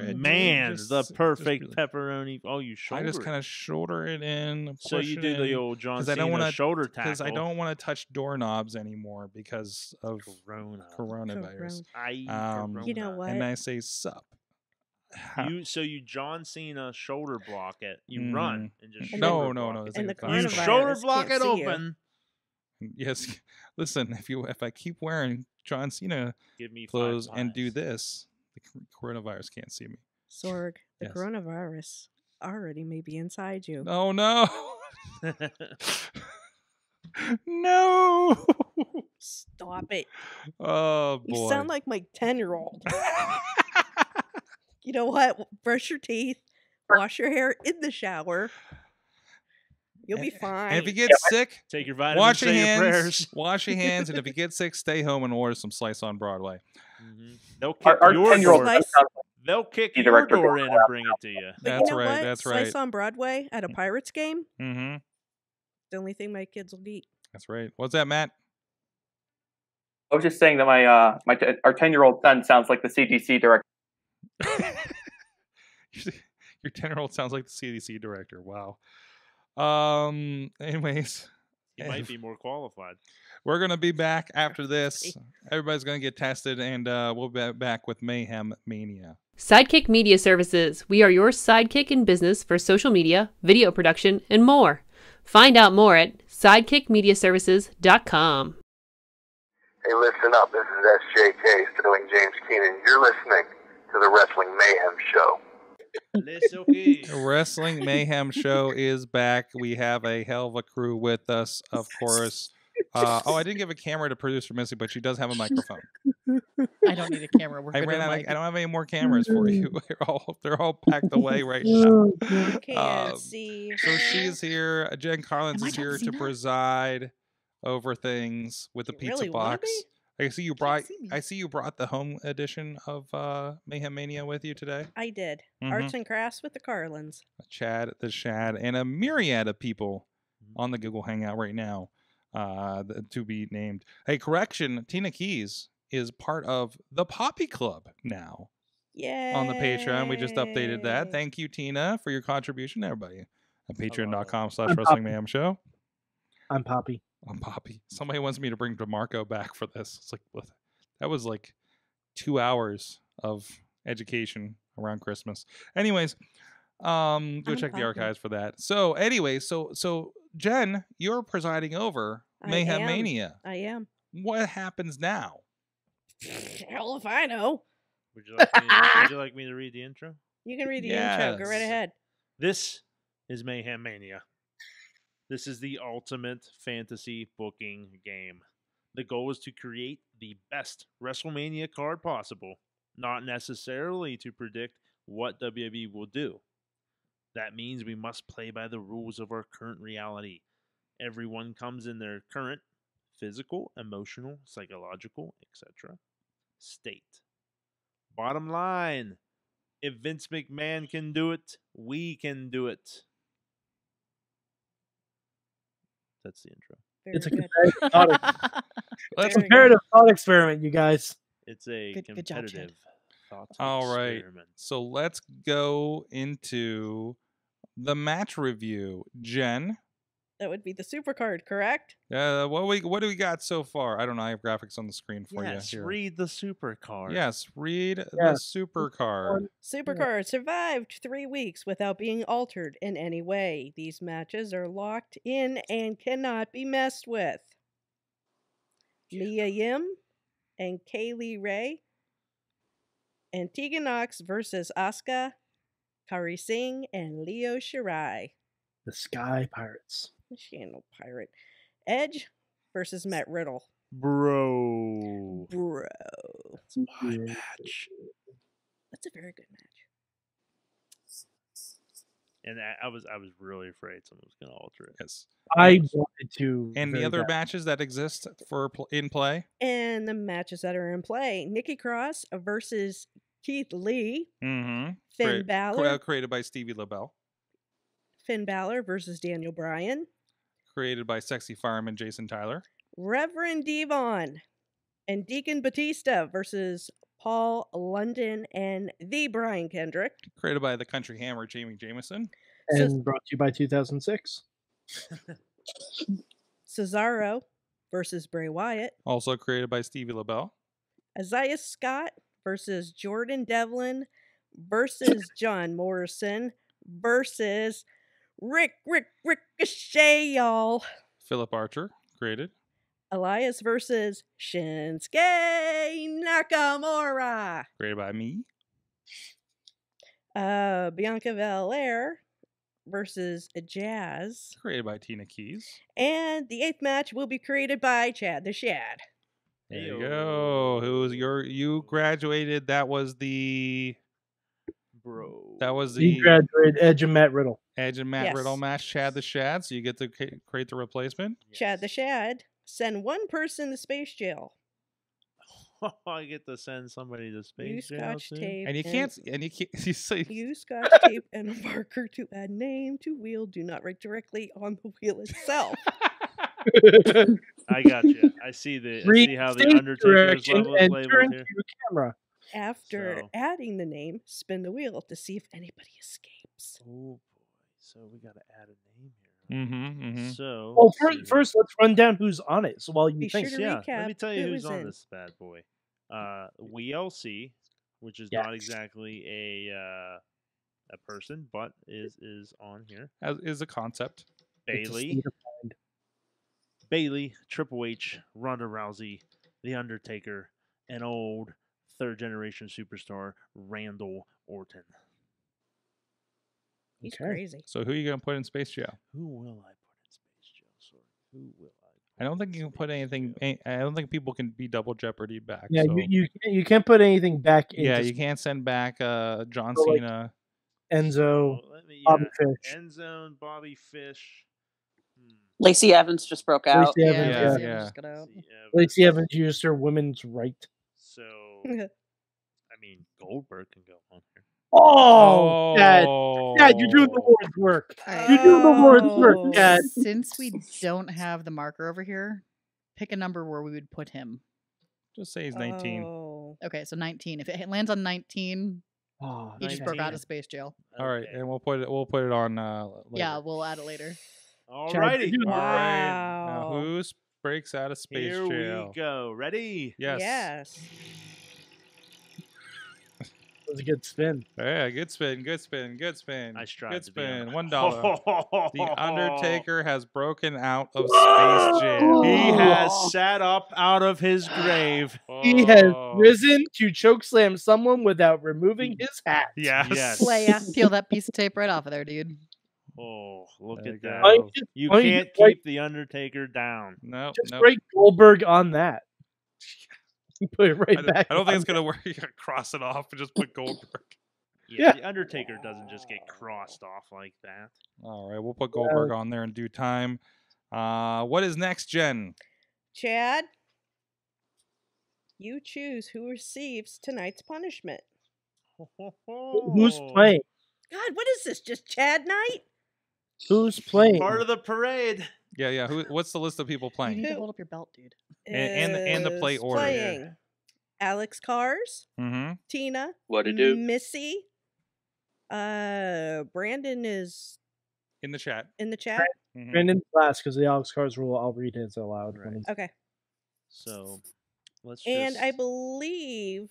Speaker 8: and the
Speaker 1: it
Speaker 8: man,
Speaker 1: just-
Speaker 8: the perfect
Speaker 1: really-
Speaker 8: pepperoni. Oh, you shoulder.
Speaker 1: I just kind of shoulder it in.
Speaker 8: so you
Speaker 1: it
Speaker 8: do the
Speaker 1: in,
Speaker 8: old John
Speaker 1: 'cause I
Speaker 8: Cena
Speaker 1: don't wanna-
Speaker 8: shoulder tackle.
Speaker 1: because I don't want to touch doorknobs anymore because of
Speaker 8: Corona.
Speaker 1: coronavirus.
Speaker 8: I
Speaker 1: Um,
Speaker 6: You know what?
Speaker 1: And I say sup.
Speaker 8: You so you John Cena shoulder block it. You run and just
Speaker 6: And
Speaker 1: no,
Speaker 8: shoulder
Speaker 1: no,
Speaker 8: block
Speaker 1: no.
Speaker 8: it.
Speaker 6: And
Speaker 1: like
Speaker 6: the
Speaker 8: You shoulder block it
Speaker 6: see you.
Speaker 8: open. <laughs>
Speaker 1: Yes. <laughs> Listen, if you if I keep wearing John Cena
Speaker 8: Give me
Speaker 1: clothes and do this, the coronavirus can't see me.
Speaker 6: Sorg, the
Speaker 1: Yes.
Speaker 6: coronavirus already may be inside you.
Speaker 1: Oh no. <laughs> no.
Speaker 6: Stop it.
Speaker 1: Oh boy.
Speaker 6: You sound like my 10 year old. <laughs> You know what? Brush your teeth, wash your hair in the shower. You'll be fine.
Speaker 1: and if you get sick,
Speaker 8: Take your vitamins,
Speaker 1: wash your
Speaker 8: say your
Speaker 1: hands.
Speaker 8: prayers.
Speaker 1: Wash your hands, and if you <laughs> get sick, stay home and order some slice on Broadway.
Speaker 8: Mhm. They'll kick
Speaker 5: Our, our
Speaker 8: your
Speaker 5: 10 year old
Speaker 8: door.
Speaker 6: Slice-
Speaker 8: They'll kick
Speaker 5: The
Speaker 8: your door in and bring it to you.
Speaker 6: But
Speaker 1: That's
Speaker 6: you know
Speaker 1: right,
Speaker 6: What?
Speaker 1: that's
Speaker 6: Slice on Broadway at a Pirates game.
Speaker 1: Mm-hmm.
Speaker 6: The only thing my kids will eat.
Speaker 1: That's right. What's that, Matt?
Speaker 5: I was just saying that my uh my t- our ten year old son sounds like the CDC director. <laughs>
Speaker 1: Your ten year old sounds like the CDC director. Wow. Um. Anyways,
Speaker 8: He might be more qualified.
Speaker 1: we're gonna be back after this. Everybody's gonna get tested, and uh, we'll be back with Mayhem Mania.
Speaker 9: Sidekick Media Services. We are your sidekick in business for social media, video production, and more. Find out more at sidekickmediaservices.com.
Speaker 10: Hey, listen up. This is SJK, Sterling James Keenan. You're listening to the Wrestling Mayhem Show.
Speaker 1: Wrestling <laughs> Mayhem Show is back. We have a hell of a crew with us, of course. Uh, oh, I didn't give a camera to producer Missy, but she does have a microphone.
Speaker 11: I don't need a camera. We're
Speaker 1: I ran out. Of, I don't have any more cameras for you. <laughs> They're all they're all packed away <laughs> right now.
Speaker 7: Oh.
Speaker 6: Can't
Speaker 1: Um,
Speaker 6: see.
Speaker 1: So she's here. Jen Carlins
Speaker 11: Am
Speaker 1: is here to
Speaker 11: Cena?
Speaker 1: preside over things with the pizza
Speaker 6: really
Speaker 1: box.
Speaker 6: Be?
Speaker 1: I see you brought.
Speaker 11: see.
Speaker 1: I see you brought the home edition of uh, Mayhem Mania with you today.
Speaker 6: I did.
Speaker 1: Mhm.
Speaker 6: Arts and crafts with the Carlins.
Speaker 1: Chad, the Shad, and a myriad of people
Speaker 8: Mhm.
Speaker 1: on the Google Hangout right now uh, to be named. Hey, correction: Tina Keys is part of the Poppy Club now
Speaker 6: Yeah.
Speaker 1: on the Patreon. We just updated that. Thank you, Tina, for your contribution, everybody. At patreon.com slash wrestling
Speaker 7: Poppy.
Speaker 1: mayhem show.
Speaker 7: I'm Poppy.
Speaker 1: I'm Poppy. Somebody wants me to bring DeMarco back for this. It's like what? that was like two hours of education around Christmas. Anyways, um, go
Speaker 6: I'm
Speaker 1: check the archives for that. So, anyways, so so Jen, you're presiding over
Speaker 6: I
Speaker 1: Mayhem
Speaker 6: am.
Speaker 1: Mania.
Speaker 6: I am.
Speaker 1: What happens now?
Speaker 6: Hell if I know.
Speaker 8: Would you like me? would you <laughs> like me to read the intro?
Speaker 6: You can read the intro. Go right ahead.
Speaker 8: This is Mayhem Mania. This is the ultimate fantasy booking game. The goal is to create the best WrestleMania card possible, not necessarily to predict what WWE will do. That means we must play by the rules of our current reality. Everyone comes in their current physical, emotional, psychological, etc. state. Bottom line, if Vince McMahon can do it, we can do it. That's the intro.
Speaker 6: Very
Speaker 7: It's a
Speaker 6: good.
Speaker 7: comparative <laughs> thought, ex-
Speaker 1: Let's
Speaker 6: Very good.
Speaker 7: comparative thought experiment, you guys.
Speaker 8: It's a
Speaker 11: Good- good job,
Speaker 8: competitive thought
Speaker 1: All right.
Speaker 8: experiment.
Speaker 1: So let's go into the match review. Jen,
Speaker 6: That would be the super card, correct?
Speaker 1: uh, what we what do we got so far? I don't know. I have graphics on the screen for
Speaker 8: Yes,
Speaker 1: you. Yes,
Speaker 8: read the super card.
Speaker 1: Yes, read the
Speaker 7: Yes.
Speaker 1: super card.
Speaker 6: Super
Speaker 7: Yeah.
Speaker 6: card survived three weeks without being altered in any way. These matches are locked in and cannot be messed with. Mia Yim and Kylie Rae. And Tegan Knox versus Asuka, Kairi Sane, and Io Shirai.
Speaker 7: The Sky Pirates.
Speaker 6: She ain't no pirate. Edge versus Matt Riddle.
Speaker 8: Bro.
Speaker 6: Bro.
Speaker 8: It's my match.
Speaker 6: That's a very good match.
Speaker 8: And I, I was I was really afraid someone was gonna alter it.
Speaker 1: Yes.
Speaker 7: I wanted to.
Speaker 1: And the other
Speaker 7: bad.
Speaker 1: matches that exist for in play.
Speaker 6: And the matches that are in play Nikki Cross versus Keith Lee.
Speaker 1: Mm-hmm.
Speaker 6: Finn Balor.
Speaker 1: created by Stevie LaBelle.
Speaker 6: Finn Balor versus Daniel Bryan.
Speaker 1: Created by sexy fireman Jason Tyler.
Speaker 6: Reverend D-Von and Deacon Batista versus Paul London and the Brian Kendrick.
Speaker 1: Created by the country hammer Jamie Jameson.
Speaker 6: So-
Speaker 7: And brought to you by 2006. <laughs>
Speaker 6: Cesaro versus Bray Wyatt.
Speaker 1: Also created by Stevie LaBelle.
Speaker 6: Isaiah Scott versus Jordan Devlin versus John Morrison versus Rick Rick Ricochet, y'all.
Speaker 1: Philip Archer created.
Speaker 6: Elias versus Shinsuke Nakamura.
Speaker 1: Created by me.
Speaker 6: Uh, Bianca Belair versus Jazz.
Speaker 1: Created by Tina Keys.
Speaker 6: And the eighth match will be created by Chad the Shad.
Speaker 1: There you go. Who's your you graduated? That was the
Speaker 8: Bro.
Speaker 1: that was
Speaker 7: He
Speaker 1: the
Speaker 7: graduated Edge and Matt Riddle.
Speaker 1: Edge and Matt Riddle
Speaker 6: Yes.
Speaker 1: match. Chad the Shad. So you get to ca- create the replacement.
Speaker 6: Chad the Shad. Send one person to space jail. <laughs>
Speaker 8: I get to send somebody to space
Speaker 6: Use
Speaker 8: jail
Speaker 6: scotch
Speaker 8: too?
Speaker 6: tape.
Speaker 1: And you can't. And you can't. <laughs> You say <laughs>
Speaker 6: Use scotch tape and a marker to add name to wheel. Do not write directly on the wheel itself.
Speaker 8: I got you. I see the. I see how the
Speaker 7: stage
Speaker 8: Undertaker's level,
Speaker 7: and
Speaker 8: labeled
Speaker 7: turn
Speaker 8: here.
Speaker 7: to your camera.
Speaker 6: After
Speaker 8: So-
Speaker 6: adding the name, spin the wheel to see if anybody escapes.
Speaker 8: Oh boy! So we got to add a name here.
Speaker 1: Mm-hmm. mm-hmm.
Speaker 8: So.
Speaker 7: Well,
Speaker 8: let's
Speaker 7: first, first let's run down who's on it. So while you
Speaker 6: Be
Speaker 7: think,
Speaker 6: sure to
Speaker 8: yeah, let me tell you
Speaker 6: who
Speaker 8: who's on
Speaker 6: in.
Speaker 8: this bad boy. Uh, WLC, which is
Speaker 7: Yes.
Speaker 8: not exactly a uh, a person, but is is on here.
Speaker 1: As is a concept.
Speaker 7: it's a
Speaker 8: Bayley,
Speaker 7: state of mind.
Speaker 8: Bayley, Triple H, Ronda Rousey, The Undertaker, and old third generation superstar Randall Orton.
Speaker 6: He's
Speaker 7: Okay.
Speaker 6: crazy.
Speaker 1: So who are you gonna put in space jail?
Speaker 8: Who will I put in Space Jail? Sorry, who will I?
Speaker 1: I don't think you can put anything. a- I don't think people can be double jeopardy back.
Speaker 7: Yeah,
Speaker 1: so-
Speaker 7: you, you can't- you can't put anything back into
Speaker 1: yeah, you can't send back uh John
Speaker 7: So, like,
Speaker 1: Cena.
Speaker 7: Enzo,
Speaker 8: Let me,
Speaker 7: Bobby
Speaker 8: yeah,
Speaker 7: Fish.
Speaker 8: End zone, Bobby Fish.
Speaker 12: Lacey Evans just broke out.
Speaker 7: Lacey Evans,
Speaker 1: Yeah,
Speaker 7: yeah.
Speaker 11: Lacey
Speaker 1: yeah.
Speaker 11: Evans just got out.
Speaker 7: Lacey Evans used her women's right.
Speaker 8: So, <laughs> I mean, Goldberg can go on here.
Speaker 7: Oh, Dad, Dad, you're doing the Lord's work. You're doing the Lord's
Speaker 11: Oh.
Speaker 7: work, Dad.
Speaker 11: Since we don't have the marker over here, pick a number where we would put him.
Speaker 1: Just say he's 19.
Speaker 6: Oh.
Speaker 11: Okay, so 19. If it lands on 19,
Speaker 7: Oh,
Speaker 11: he just broke out of space jail.
Speaker 1: All right, and we'll put it. We'll put it on. Uh, later.
Speaker 11: Yeah, we'll add it later.
Speaker 8: Alrighty.
Speaker 1: All right. Now
Speaker 6: Wow.
Speaker 1: who breaks out of space
Speaker 8: Here
Speaker 1: jail?
Speaker 8: we go. Ready?
Speaker 1: Yes.
Speaker 6: Yes.
Speaker 7: That was a good spin.
Speaker 1: Yeah, good spin, good spin, good spin.
Speaker 8: I strive
Speaker 1: Good
Speaker 8: to be on-
Speaker 1: spin. One dollar. the <laughs> Undertaker has broken out of space jail.
Speaker 8: He has oh. sat up out of his grave.
Speaker 7: He has
Speaker 1: Oh.
Speaker 7: risen to chokeslam someone without removing his hat.
Speaker 1: Yes.
Speaker 8: Yes.
Speaker 11: Leia, peel that piece of tape right off of there, dude.
Speaker 8: Oh, look
Speaker 1: There
Speaker 8: at
Speaker 1: you
Speaker 8: that.
Speaker 1: go.
Speaker 7: Why don't you just-
Speaker 8: You
Speaker 7: why
Speaker 8: can't
Speaker 7: just write-
Speaker 8: keep the Undertaker down.
Speaker 1: No,
Speaker 7: Just
Speaker 1: no.
Speaker 7: break Goldberg on that. <laughs> Put it right
Speaker 1: I,
Speaker 7: back.
Speaker 1: I don't think it's gonna work. <laughs> You gotta cross it off and just put <laughs> Goldberg.
Speaker 8: Yeah,
Speaker 7: Yeah.
Speaker 8: the Undertaker doesn't just get crossed off like that.
Speaker 1: All right, we'll put Goldberg on there in due time. Uh, what is next, Jen?
Speaker 6: Chad, you choose who receives tonight's punishment.
Speaker 7: Who's playing?
Speaker 6: God, what is this? Just Chad night?
Speaker 7: Who's playing?
Speaker 8: Part of the parade.
Speaker 1: Yeah, yeah. Who? What's the list of people playing?
Speaker 11: You
Speaker 1: playing?
Speaker 11: need to hold up your belt, dude.
Speaker 1: And- and the- and the play
Speaker 6: is
Speaker 1: order.
Speaker 6: Playing Alex Cars,
Speaker 1: Mm-hmm.
Speaker 6: Tina,
Speaker 2: What to do?
Speaker 6: Missy. Uh, Brandon is
Speaker 1: In the chat.
Speaker 6: in the chat.
Speaker 1: Mhm.
Speaker 7: Brandon's last because the Alex Cars rule. I'll read his aloud. when
Speaker 8: Right.
Speaker 6: Okay,
Speaker 8: So let's
Speaker 6: and
Speaker 8: just
Speaker 6: I believe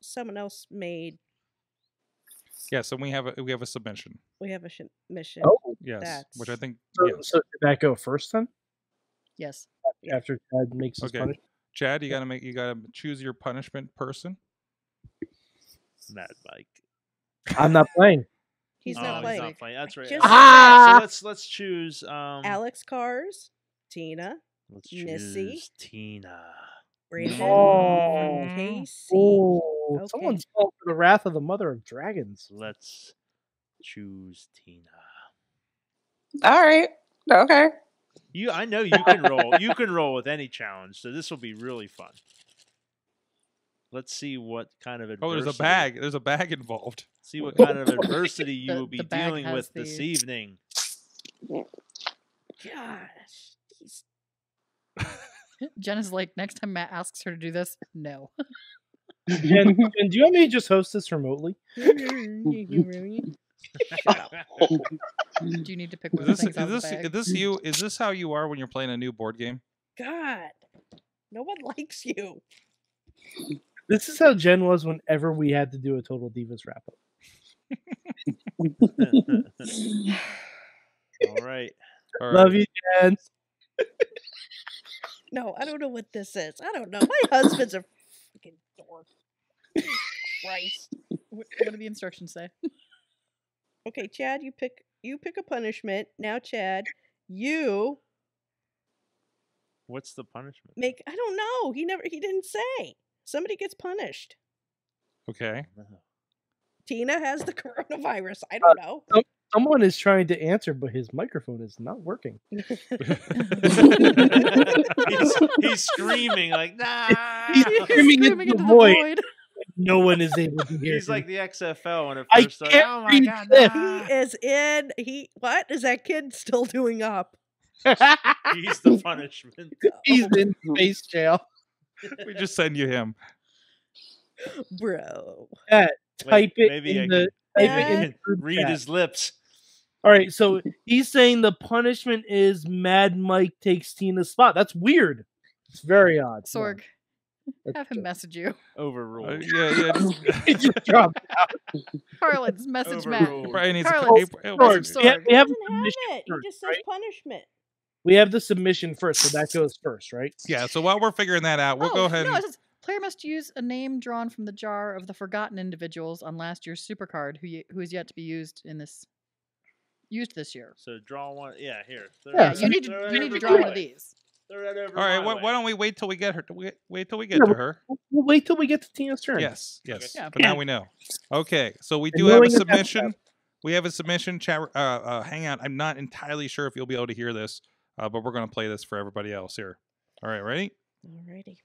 Speaker 6: someone else made.
Speaker 1: Yeah, so we have a we have a submission.
Speaker 6: We have a sh- mission.
Speaker 7: Oh,
Speaker 1: Yes, which I think.
Speaker 7: so,
Speaker 1: yes.
Speaker 7: so did that go first then?
Speaker 11: Yes.
Speaker 7: After Chad makes his
Speaker 1: Okay,
Speaker 7: punishment?
Speaker 1: Chad, you gotta make you gotta choose your punishment person.
Speaker 8: Mad Mike.
Speaker 7: I'm not playing. <laughs>
Speaker 6: He's
Speaker 8: oh,
Speaker 6: not
Speaker 8: he's
Speaker 6: playing.
Speaker 8: not playing. That's right.
Speaker 6: Just
Speaker 7: Ah!
Speaker 8: So let's let's choose. Um,
Speaker 6: Alex Cars, Tina,
Speaker 8: let's
Speaker 6: Missy.
Speaker 8: Tina.
Speaker 6: Brandon,
Speaker 7: Oh.
Speaker 6: Casey.
Speaker 7: Oh,
Speaker 6: Okay.
Speaker 7: someone's called for the wrath of the mother of dragons.
Speaker 8: Let's choose Tina.
Speaker 12: All right. Okay.
Speaker 8: You, I know you can roll. You can roll with any challenge, so this will be really fun. Let's see what kind of
Speaker 1: Oh, there's a bag. There's a bag involved.
Speaker 8: See what kind of <laughs> adversity you
Speaker 11: The-
Speaker 8: will be dealing
Speaker 11: has
Speaker 8: with this evening.
Speaker 6: Gosh, he's <laughs>
Speaker 11: Jen is like, next time Matt asks her to do this, no.
Speaker 7: Jen, Jen, do you want me to just host this remotely? <laughs> <laughs>
Speaker 11: Do you need to pick one
Speaker 1: Is this
Speaker 11: the
Speaker 1: is
Speaker 11: things out
Speaker 1: this
Speaker 11: the bag?
Speaker 1: is this you? Is this how you are when you're playing a new board game?
Speaker 6: God. No one likes you.
Speaker 7: This is how Jen was whenever we had to do a Total Divas wrap up. <laughs>
Speaker 8: All right.
Speaker 1: All
Speaker 7: Love
Speaker 1: right.
Speaker 7: you, Jen. <laughs>
Speaker 6: No, I don't know what this is. I don't know. My husband's a freaking dork. Christ.
Speaker 11: Wh- What do the instructions say?
Speaker 6: Okay, Chad, you pick you pick a punishment. Now, Chad, you
Speaker 8: What's the punishment?
Speaker 6: make I don't know. He never he didn't say. Somebody gets punished.
Speaker 1: Okay.
Speaker 6: Tina has the <laughs> coronavirus. I uh, don't know.
Speaker 7: Some- Someone is trying to answer, but his microphone is not working. <laughs> <laughs>
Speaker 8: he's, he's screaming like, nah.
Speaker 7: He's screaming into
Speaker 11: Screaming
Speaker 7: the void.
Speaker 11: void.
Speaker 7: No one is able to <laughs> hear
Speaker 8: He's
Speaker 7: him.
Speaker 8: like the XFL when it
Speaker 7: I
Speaker 8: first started.
Speaker 7: can't
Speaker 8: Oh my
Speaker 7: read
Speaker 8: god,
Speaker 7: this.
Speaker 8: nah.
Speaker 6: He is in he what is that kid still doing up? <laughs>
Speaker 8: He's the punishment. <laughs>
Speaker 7: He's in space jail.
Speaker 1: we just send you him.
Speaker 6: Bro.
Speaker 7: Chat,
Speaker 8: Wait,
Speaker 7: type it
Speaker 8: maybe I
Speaker 7: in the
Speaker 8: can-
Speaker 7: type it in
Speaker 8: eh?
Speaker 7: the
Speaker 8: read
Speaker 7: chat.
Speaker 8: his lips.
Speaker 7: All right, so he's saying the punishment is Mad Mike takes Tina's spot. That's weird. It's very odd.
Speaker 11: Sorg,
Speaker 7: that's
Speaker 11: have him message you.
Speaker 8: Overruled.
Speaker 1: Uh, yeah, yeah. just- <laughs>
Speaker 7: just dropped out.
Speaker 11: Carlin's message Matt.
Speaker 8: Overruled.
Speaker 1: Brian needs a
Speaker 11: Carlos,
Speaker 1: paper-
Speaker 7: Sorg,
Speaker 11: Message
Speaker 7: we have, we have
Speaker 6: He
Speaker 7: the
Speaker 6: doesn't have
Speaker 7: submission
Speaker 6: it. He
Speaker 7: first,
Speaker 6: just says
Speaker 7: right?
Speaker 6: punishment.
Speaker 7: We have the submission first, so that goes first, right?
Speaker 1: Yeah. So while we're figuring that out, we'll
Speaker 11: oh,
Speaker 1: go ahead.
Speaker 11: No,
Speaker 1: and,
Speaker 11: it says, player must use a name drawn from the jar of the forgotten individuals on last year's supercard who y- who is yet to be used in this. used this year.
Speaker 8: So draw one. Yeah, here. throw
Speaker 11: Yeah,
Speaker 8: it-
Speaker 11: you need to you need to draw one of these.
Speaker 8: Throw it over
Speaker 1: All right,
Speaker 8: my
Speaker 1: why, why don't we wait till we get her? Wait, wait till we get
Speaker 7: Yeah,
Speaker 1: to her.
Speaker 7: We'll wait till we get to Tina's turn.
Speaker 1: Yes, yes.
Speaker 11: Yeah.
Speaker 1: But now we know. Okay, so we
Speaker 7: And
Speaker 1: do have a
Speaker 7: knowing that that's
Speaker 1: submission. We have a submission. Chat. Uh, uh, hang on. I'm not entirely sure if you'll be able to hear this, uh, but we're gonna play this for everybody else here. All right, ready?
Speaker 6: Alrighty.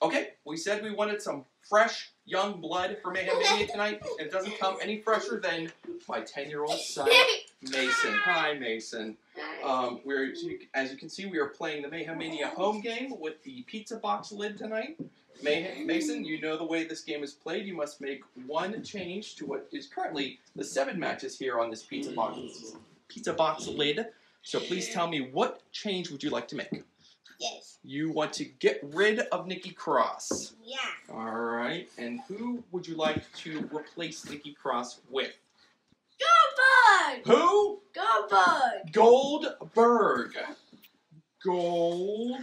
Speaker 13: Okay, we said we wanted some fresh, young blood for Mayhem Mania tonight, and it doesn't come any fresher than my 10 year old son, <laughs> Mason. Hi, Mason. Um, we're, as you can see, we are playing the Mayhem Mania home game with the pizza box lid tonight. Mayhem, Mason, you know the way this game is played. You must make one change to what is currently the seven matches here on this pizza box pizza box lid. So please tell me what change would you like to make?
Speaker 14: Yes.
Speaker 13: You want to get rid of Nikki Cross.
Speaker 14: Yeah.
Speaker 13: All right. And who would you like to replace Nikki Cross with?
Speaker 14: Goldberg!
Speaker 13: Who?
Speaker 14: Goldberg!
Speaker 13: Goldberg. Gold.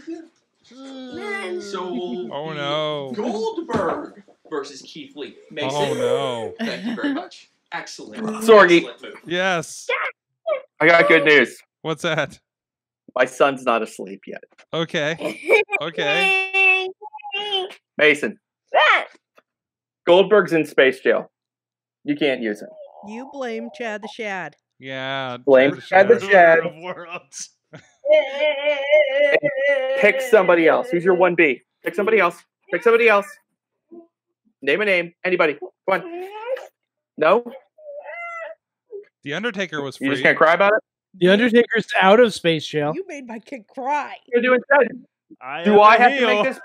Speaker 14: Man.
Speaker 13: So.
Speaker 1: Oh no.
Speaker 13: Goldberg versus Keith Lee. Mason.
Speaker 1: Oh no.
Speaker 13: Thank you very much. Excellent.
Speaker 5: Sorgi.
Speaker 13: Excellent.
Speaker 1: Yes.
Speaker 5: I got good news.
Speaker 1: What's that?
Speaker 5: My son's not asleep yet.
Speaker 1: Okay. <laughs> Okay.
Speaker 5: Mason. Goldberg's in space jail. You can't use him.
Speaker 6: You blame Chad the Shad.
Speaker 1: Yeah.
Speaker 5: Blame Chad the Shad.
Speaker 8: Of <laughs> worlds.
Speaker 5: Pick somebody else. Who's your 1B? Pick somebody else. Pick somebody else. Name a name. Anybody. Come on. No?
Speaker 1: The Undertaker was free.
Speaker 5: You just gonna cry about it?
Speaker 7: The Undertaker's out of space jail.
Speaker 6: You made my kid cry.
Speaker 5: You're doing instead.
Speaker 8: I
Speaker 5: Do I
Speaker 8: the
Speaker 5: have to make this?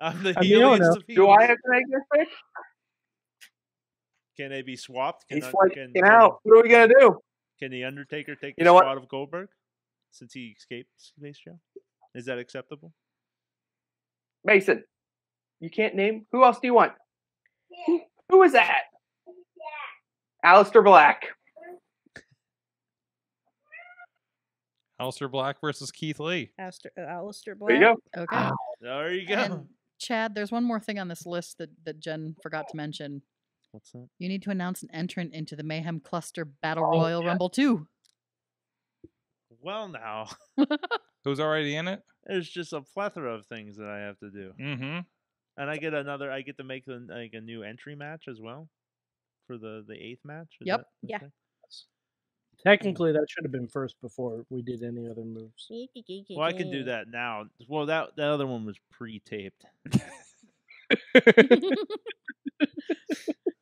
Speaker 8: I'm the
Speaker 7: I mean,
Speaker 8: heel.
Speaker 7: Don't
Speaker 8: against
Speaker 7: know.
Speaker 8: the
Speaker 5: Do
Speaker 8: heel.
Speaker 5: I have to make this pick?
Speaker 8: Can they be swapped? Can,
Speaker 5: He's
Speaker 8: Un-
Speaker 5: freaking
Speaker 8: can,
Speaker 5: out. What are we gonna do?
Speaker 8: Can the Undertaker take
Speaker 5: You
Speaker 8: the
Speaker 5: know what?
Speaker 8: spot of Goldberg since he escaped space jail? Is that acceptable?
Speaker 5: Mason. You can't name. Who else do you want? Who, who is that? Yeah. Aleister Black.
Speaker 1: Aleister Black versus Keith Lee.
Speaker 6: Aster, uh, Aleister Black.
Speaker 5: There you go.
Speaker 11: Okay.
Speaker 8: There you go.
Speaker 11: And Chad, there's one more thing on this list that, that Jen forgot to mention.
Speaker 8: What's that?
Speaker 11: You need to announce an entrant into the Mayhem Cluster Battle
Speaker 7: Oh,
Speaker 11: Royal
Speaker 7: yeah.
Speaker 11: Rumble 2.
Speaker 8: Well, now <laughs> <laughs>
Speaker 1: Who's already in it?
Speaker 8: there's just a plethora of things that I have to do,
Speaker 1: Mm-hmm.
Speaker 8: and I get another. I get to make the, like a new entry match as well for the the eighth match. Is
Speaker 11: Yep.
Speaker 8: that
Speaker 6: Yeah.
Speaker 8: okay?
Speaker 7: Technically, that should have been first before we did any other moves. <laughs>
Speaker 8: Well, I can do that now. Well, that that other one was pre-taped.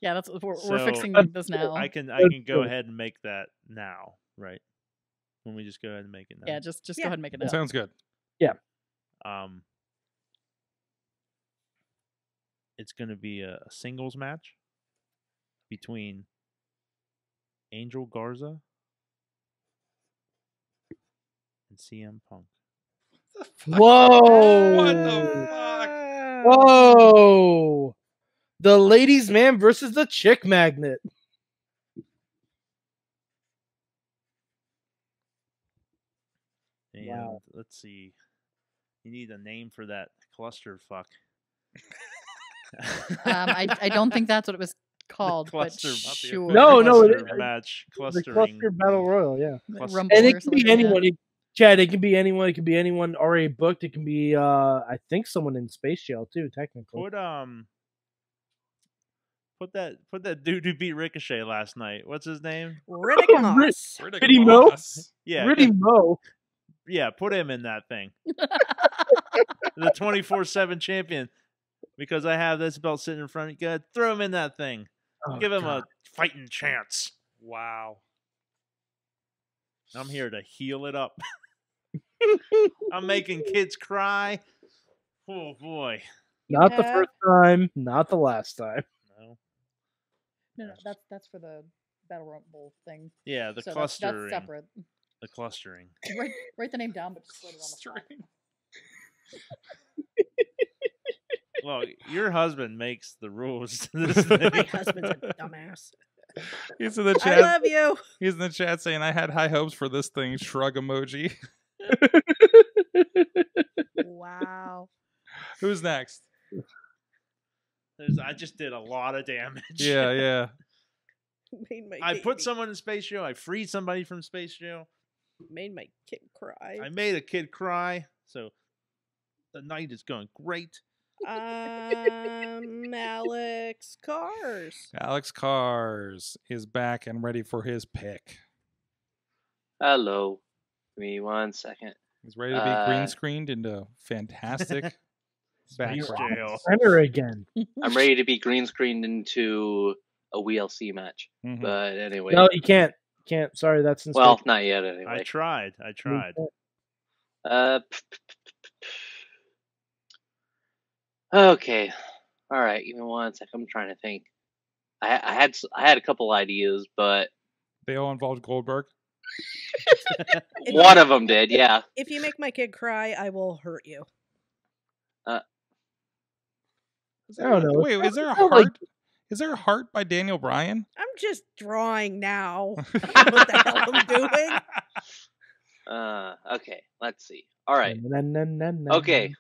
Speaker 11: Yeah, that's we're, we're fixing this now.
Speaker 8: I can I can go ahead and make that now, right? When we just go ahead and make it now.
Speaker 11: yeah, just just
Speaker 6: Yeah.
Speaker 11: go ahead and make it now.
Speaker 1: Sounds good. Yeah.
Speaker 8: Um, it's going to be a, a singles match between Angel Garza and CM Punk.
Speaker 7: Whoa!
Speaker 1: What the fuck?
Speaker 7: Whoa! The ladies' man versus the chick magnet.
Speaker 8: And
Speaker 7: Wow.
Speaker 8: let's see. You need a name for that clusterfuck.
Speaker 11: Um, I I don't think that's what it was <laughs> called, but
Speaker 8: cluster- not
Speaker 11: sure.
Speaker 7: No, no, it
Speaker 8: cluster
Speaker 7: is-
Speaker 8: match
Speaker 7: The
Speaker 8: clustering.
Speaker 7: cluster battle royal, yeah.
Speaker 8: cluster-
Speaker 11: Rumble
Speaker 7: And it can be anyone. It, Chad, it can be anyone. It can be anyone already booked. It can be, uh I think, someone in space jail too. Technically,
Speaker 8: Put um. Put that put that dude who beat Ricochet last night. What's his name?
Speaker 6: Riddick oh,
Speaker 7: Rid-
Speaker 6: Moss.
Speaker 1: Riddick
Speaker 7: Pretty Mo?
Speaker 1: Moss. <laughs>
Speaker 8: Yeah,
Speaker 7: Pretty
Speaker 8: good-
Speaker 7: Mo.
Speaker 8: yeah. Put him in that thing. <laughs> the twenty four seven champion. Because I have this belt sitting in front of you. Good. Throw him in that thing.
Speaker 7: Oh,
Speaker 8: Give him
Speaker 7: God.
Speaker 8: a fighting chance.
Speaker 1: Wow.
Speaker 8: I'm here to heal it up. <laughs> I'm making kids cry. Oh boy.
Speaker 7: Not the first time. Not the last time.
Speaker 8: No.
Speaker 11: No, no, that's that's for the Battle Rumble thing.
Speaker 8: Yeah, the
Speaker 11: so
Speaker 8: clustering.
Speaker 11: that's separate.
Speaker 8: The clustering. <laughs>
Speaker 11: Write, write the name down, but just put it on the front.
Speaker 8: Well, your husband makes the rules to this <laughs> thing.
Speaker 6: My husband's a dumbass. <laughs>
Speaker 1: He's in the chat.
Speaker 6: I love you.
Speaker 1: He's in the chat saying, "I had high hopes for this thing." Shrug emoji.
Speaker 6: Wow.
Speaker 1: Who's next?
Speaker 8: There's, I just did a lot of damage.
Speaker 1: Yeah, <laughs> yeah.
Speaker 6: Made my
Speaker 8: I put
Speaker 6: baby-
Speaker 8: someone in space jail. I freed somebody from space jail.
Speaker 6: made my kid cry.
Speaker 8: I made a kid cry. So the night is going great.
Speaker 6: Um, <laughs> Alex Cars.
Speaker 1: Alex Cars is back and ready for his pick.
Speaker 15: Hello. Give me one second.
Speaker 1: He's ready to be green
Speaker 15: Uh,
Speaker 1: screened into fantastic <laughs>
Speaker 8: Space
Speaker 1: background.
Speaker 8: jail.
Speaker 7: Center again.
Speaker 15: I'm ready to be green screened into a WLC match.
Speaker 1: Mhm.
Speaker 15: But anyway.
Speaker 7: No, you can't. Can't. Sorry, that's in
Speaker 15: well, not yet Anyway, I
Speaker 8: tried. I tried.
Speaker 15: Uh, okay. All right. Give me one sec. I'm trying to think. I, I had s- I had a couple ideas, but
Speaker 1: They all involved Goldberg.
Speaker 15: One of them did. Yeah.
Speaker 6: If you make my kid cry, I will hurt you.
Speaker 15: Uh,
Speaker 7: I don't know.
Speaker 1: Wait, is there a
Speaker 7: feel like-
Speaker 1: heart? Is there a heart by Daniel Bryan?
Speaker 6: I'm just drawing now. <laughs> <laughs> what the hell I'm doing?
Speaker 15: Uh. Okay. Let's see. All right.
Speaker 7: Na, na, na, na,
Speaker 15: Okay.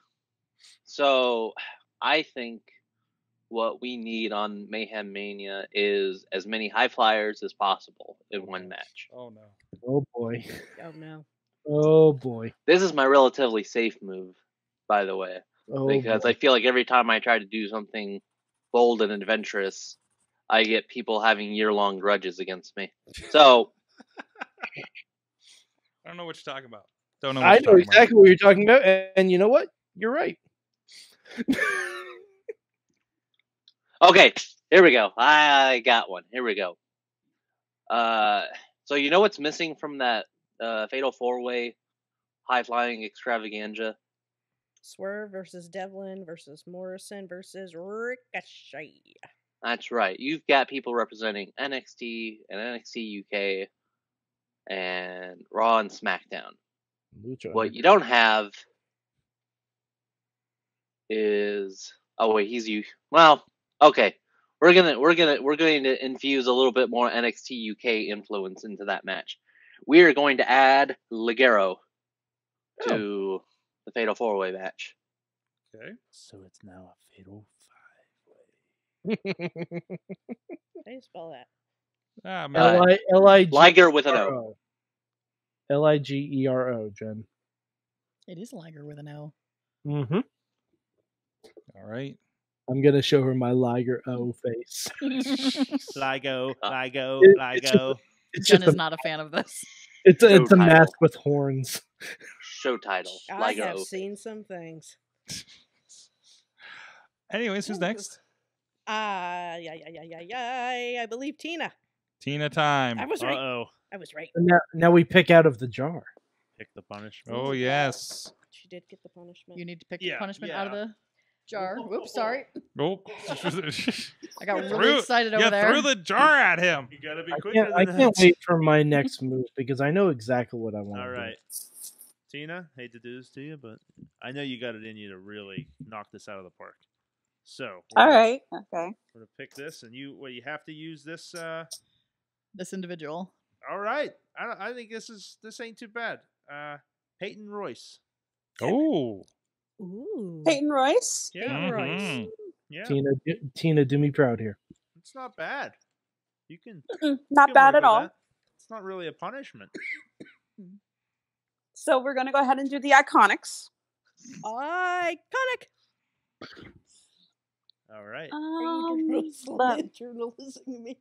Speaker 15: So I think what we need on Mayhem Mania is as many high flyers as possible in one match.
Speaker 1: Oh no.
Speaker 7: Oh boy.
Speaker 6: Oh no.
Speaker 7: Oh boy.
Speaker 15: This is my relatively safe move, by the way,
Speaker 7: Oh
Speaker 15: because
Speaker 7: boy.
Speaker 15: I feel like every time I try to do something bold and adventurous, I get people having year long grudges against me. So <laughs>
Speaker 1: I don't know what you're talking about. Don't know. What
Speaker 7: I
Speaker 1: you're
Speaker 7: know
Speaker 1: talking about.
Speaker 7: exactly what you're talking about, and, and you know what? You're right. <laughs>
Speaker 15: Okay, here we go. I got one. Here we go. Uh, so you know what's missing from that uh, Fatal Four Way high flying extravaganza?
Speaker 6: Swerve versus Devlin versus Morrison versus Ricochet.
Speaker 15: That's right. You've got people representing NXT and NXT UK and Raw and SmackDown.
Speaker 7: Lucha.
Speaker 15: What you don't have is oh wait, he's you. Well, okay. We're gonna we're gonna we're going to infuse a little bit more NXT UK influence into that match. We are going to add Ligero oh. to the Fatal Four Way match.
Speaker 1: Okay.
Speaker 8: So it's now a fatal five <laughs> way.
Speaker 6: How do you spell that?
Speaker 1: Ah, man.
Speaker 7: L I L I G
Speaker 15: Liger with an
Speaker 7: R
Speaker 15: O.
Speaker 7: O. L I G E R O, Jen.
Speaker 11: It is Liger with an O.
Speaker 7: Mm-hmm.
Speaker 1: All right.
Speaker 7: I'm gonna show her my Liger O face. <laughs>
Speaker 8: Ligo, Ligo, <laughs>
Speaker 7: It- it's
Speaker 8: Ligo.
Speaker 7: just- It's
Speaker 11: Jen
Speaker 7: just
Speaker 11: is
Speaker 7: a,
Speaker 11: not a fan of this.
Speaker 7: it's a, it's a mask with horns.
Speaker 15: Show title.
Speaker 6: I
Speaker 15: Liger
Speaker 6: have seen some things. <laughs>
Speaker 1: Anyways, who's next?
Speaker 6: Ah, yeah, yeah, yeah, yeah, yeah. I believe Tina.
Speaker 1: Tina time.
Speaker 6: I was
Speaker 8: Uh
Speaker 6: right.
Speaker 8: oh.
Speaker 6: I was right.
Speaker 7: Now, now we pick out of the jar.
Speaker 8: Pick the punishment.
Speaker 1: Oh yes.
Speaker 6: She did get the punishment.
Speaker 11: You need to pick
Speaker 8: Yeah,
Speaker 11: the punishment out of the jar. <laughs> Whoops, sorry.
Speaker 1: Oh. <laughs>
Speaker 11: I got really
Speaker 1: Threw-
Speaker 11: excited over
Speaker 1: you
Speaker 11: there.
Speaker 1: threw the jar at him.
Speaker 8: You gotta be
Speaker 7: I can't, I can't
Speaker 8: that.
Speaker 7: wait for my next move because I know exactly what I want.
Speaker 8: All right. Tina, hate to do this to you, but I know you got it in you to really knock this out of the park. So, we're
Speaker 12: All
Speaker 8: gonna-
Speaker 12: right. Okay.
Speaker 8: We're gonna pick this, and you. Well, you have to use this. uh
Speaker 11: This individual.
Speaker 8: All right. I don't, I think this is this ain't too bad. Uh Peyton Royce.
Speaker 1: Oh.
Speaker 6: Ooh.
Speaker 12: Peyton Royce.
Speaker 8: Yeah.
Speaker 1: Mhm.
Speaker 8: Yeah.
Speaker 7: Tina, do- Tina, do me proud here.
Speaker 8: It's not bad. You can. You
Speaker 12: Not
Speaker 8: can
Speaker 12: bad at all.
Speaker 8: that. It's not really a punishment.
Speaker 12: So we're gonna go ahead and do the iconics.
Speaker 6: Iconic.
Speaker 8: All right.
Speaker 12: Um,
Speaker 6: you <laughs> <laughs> journalism me?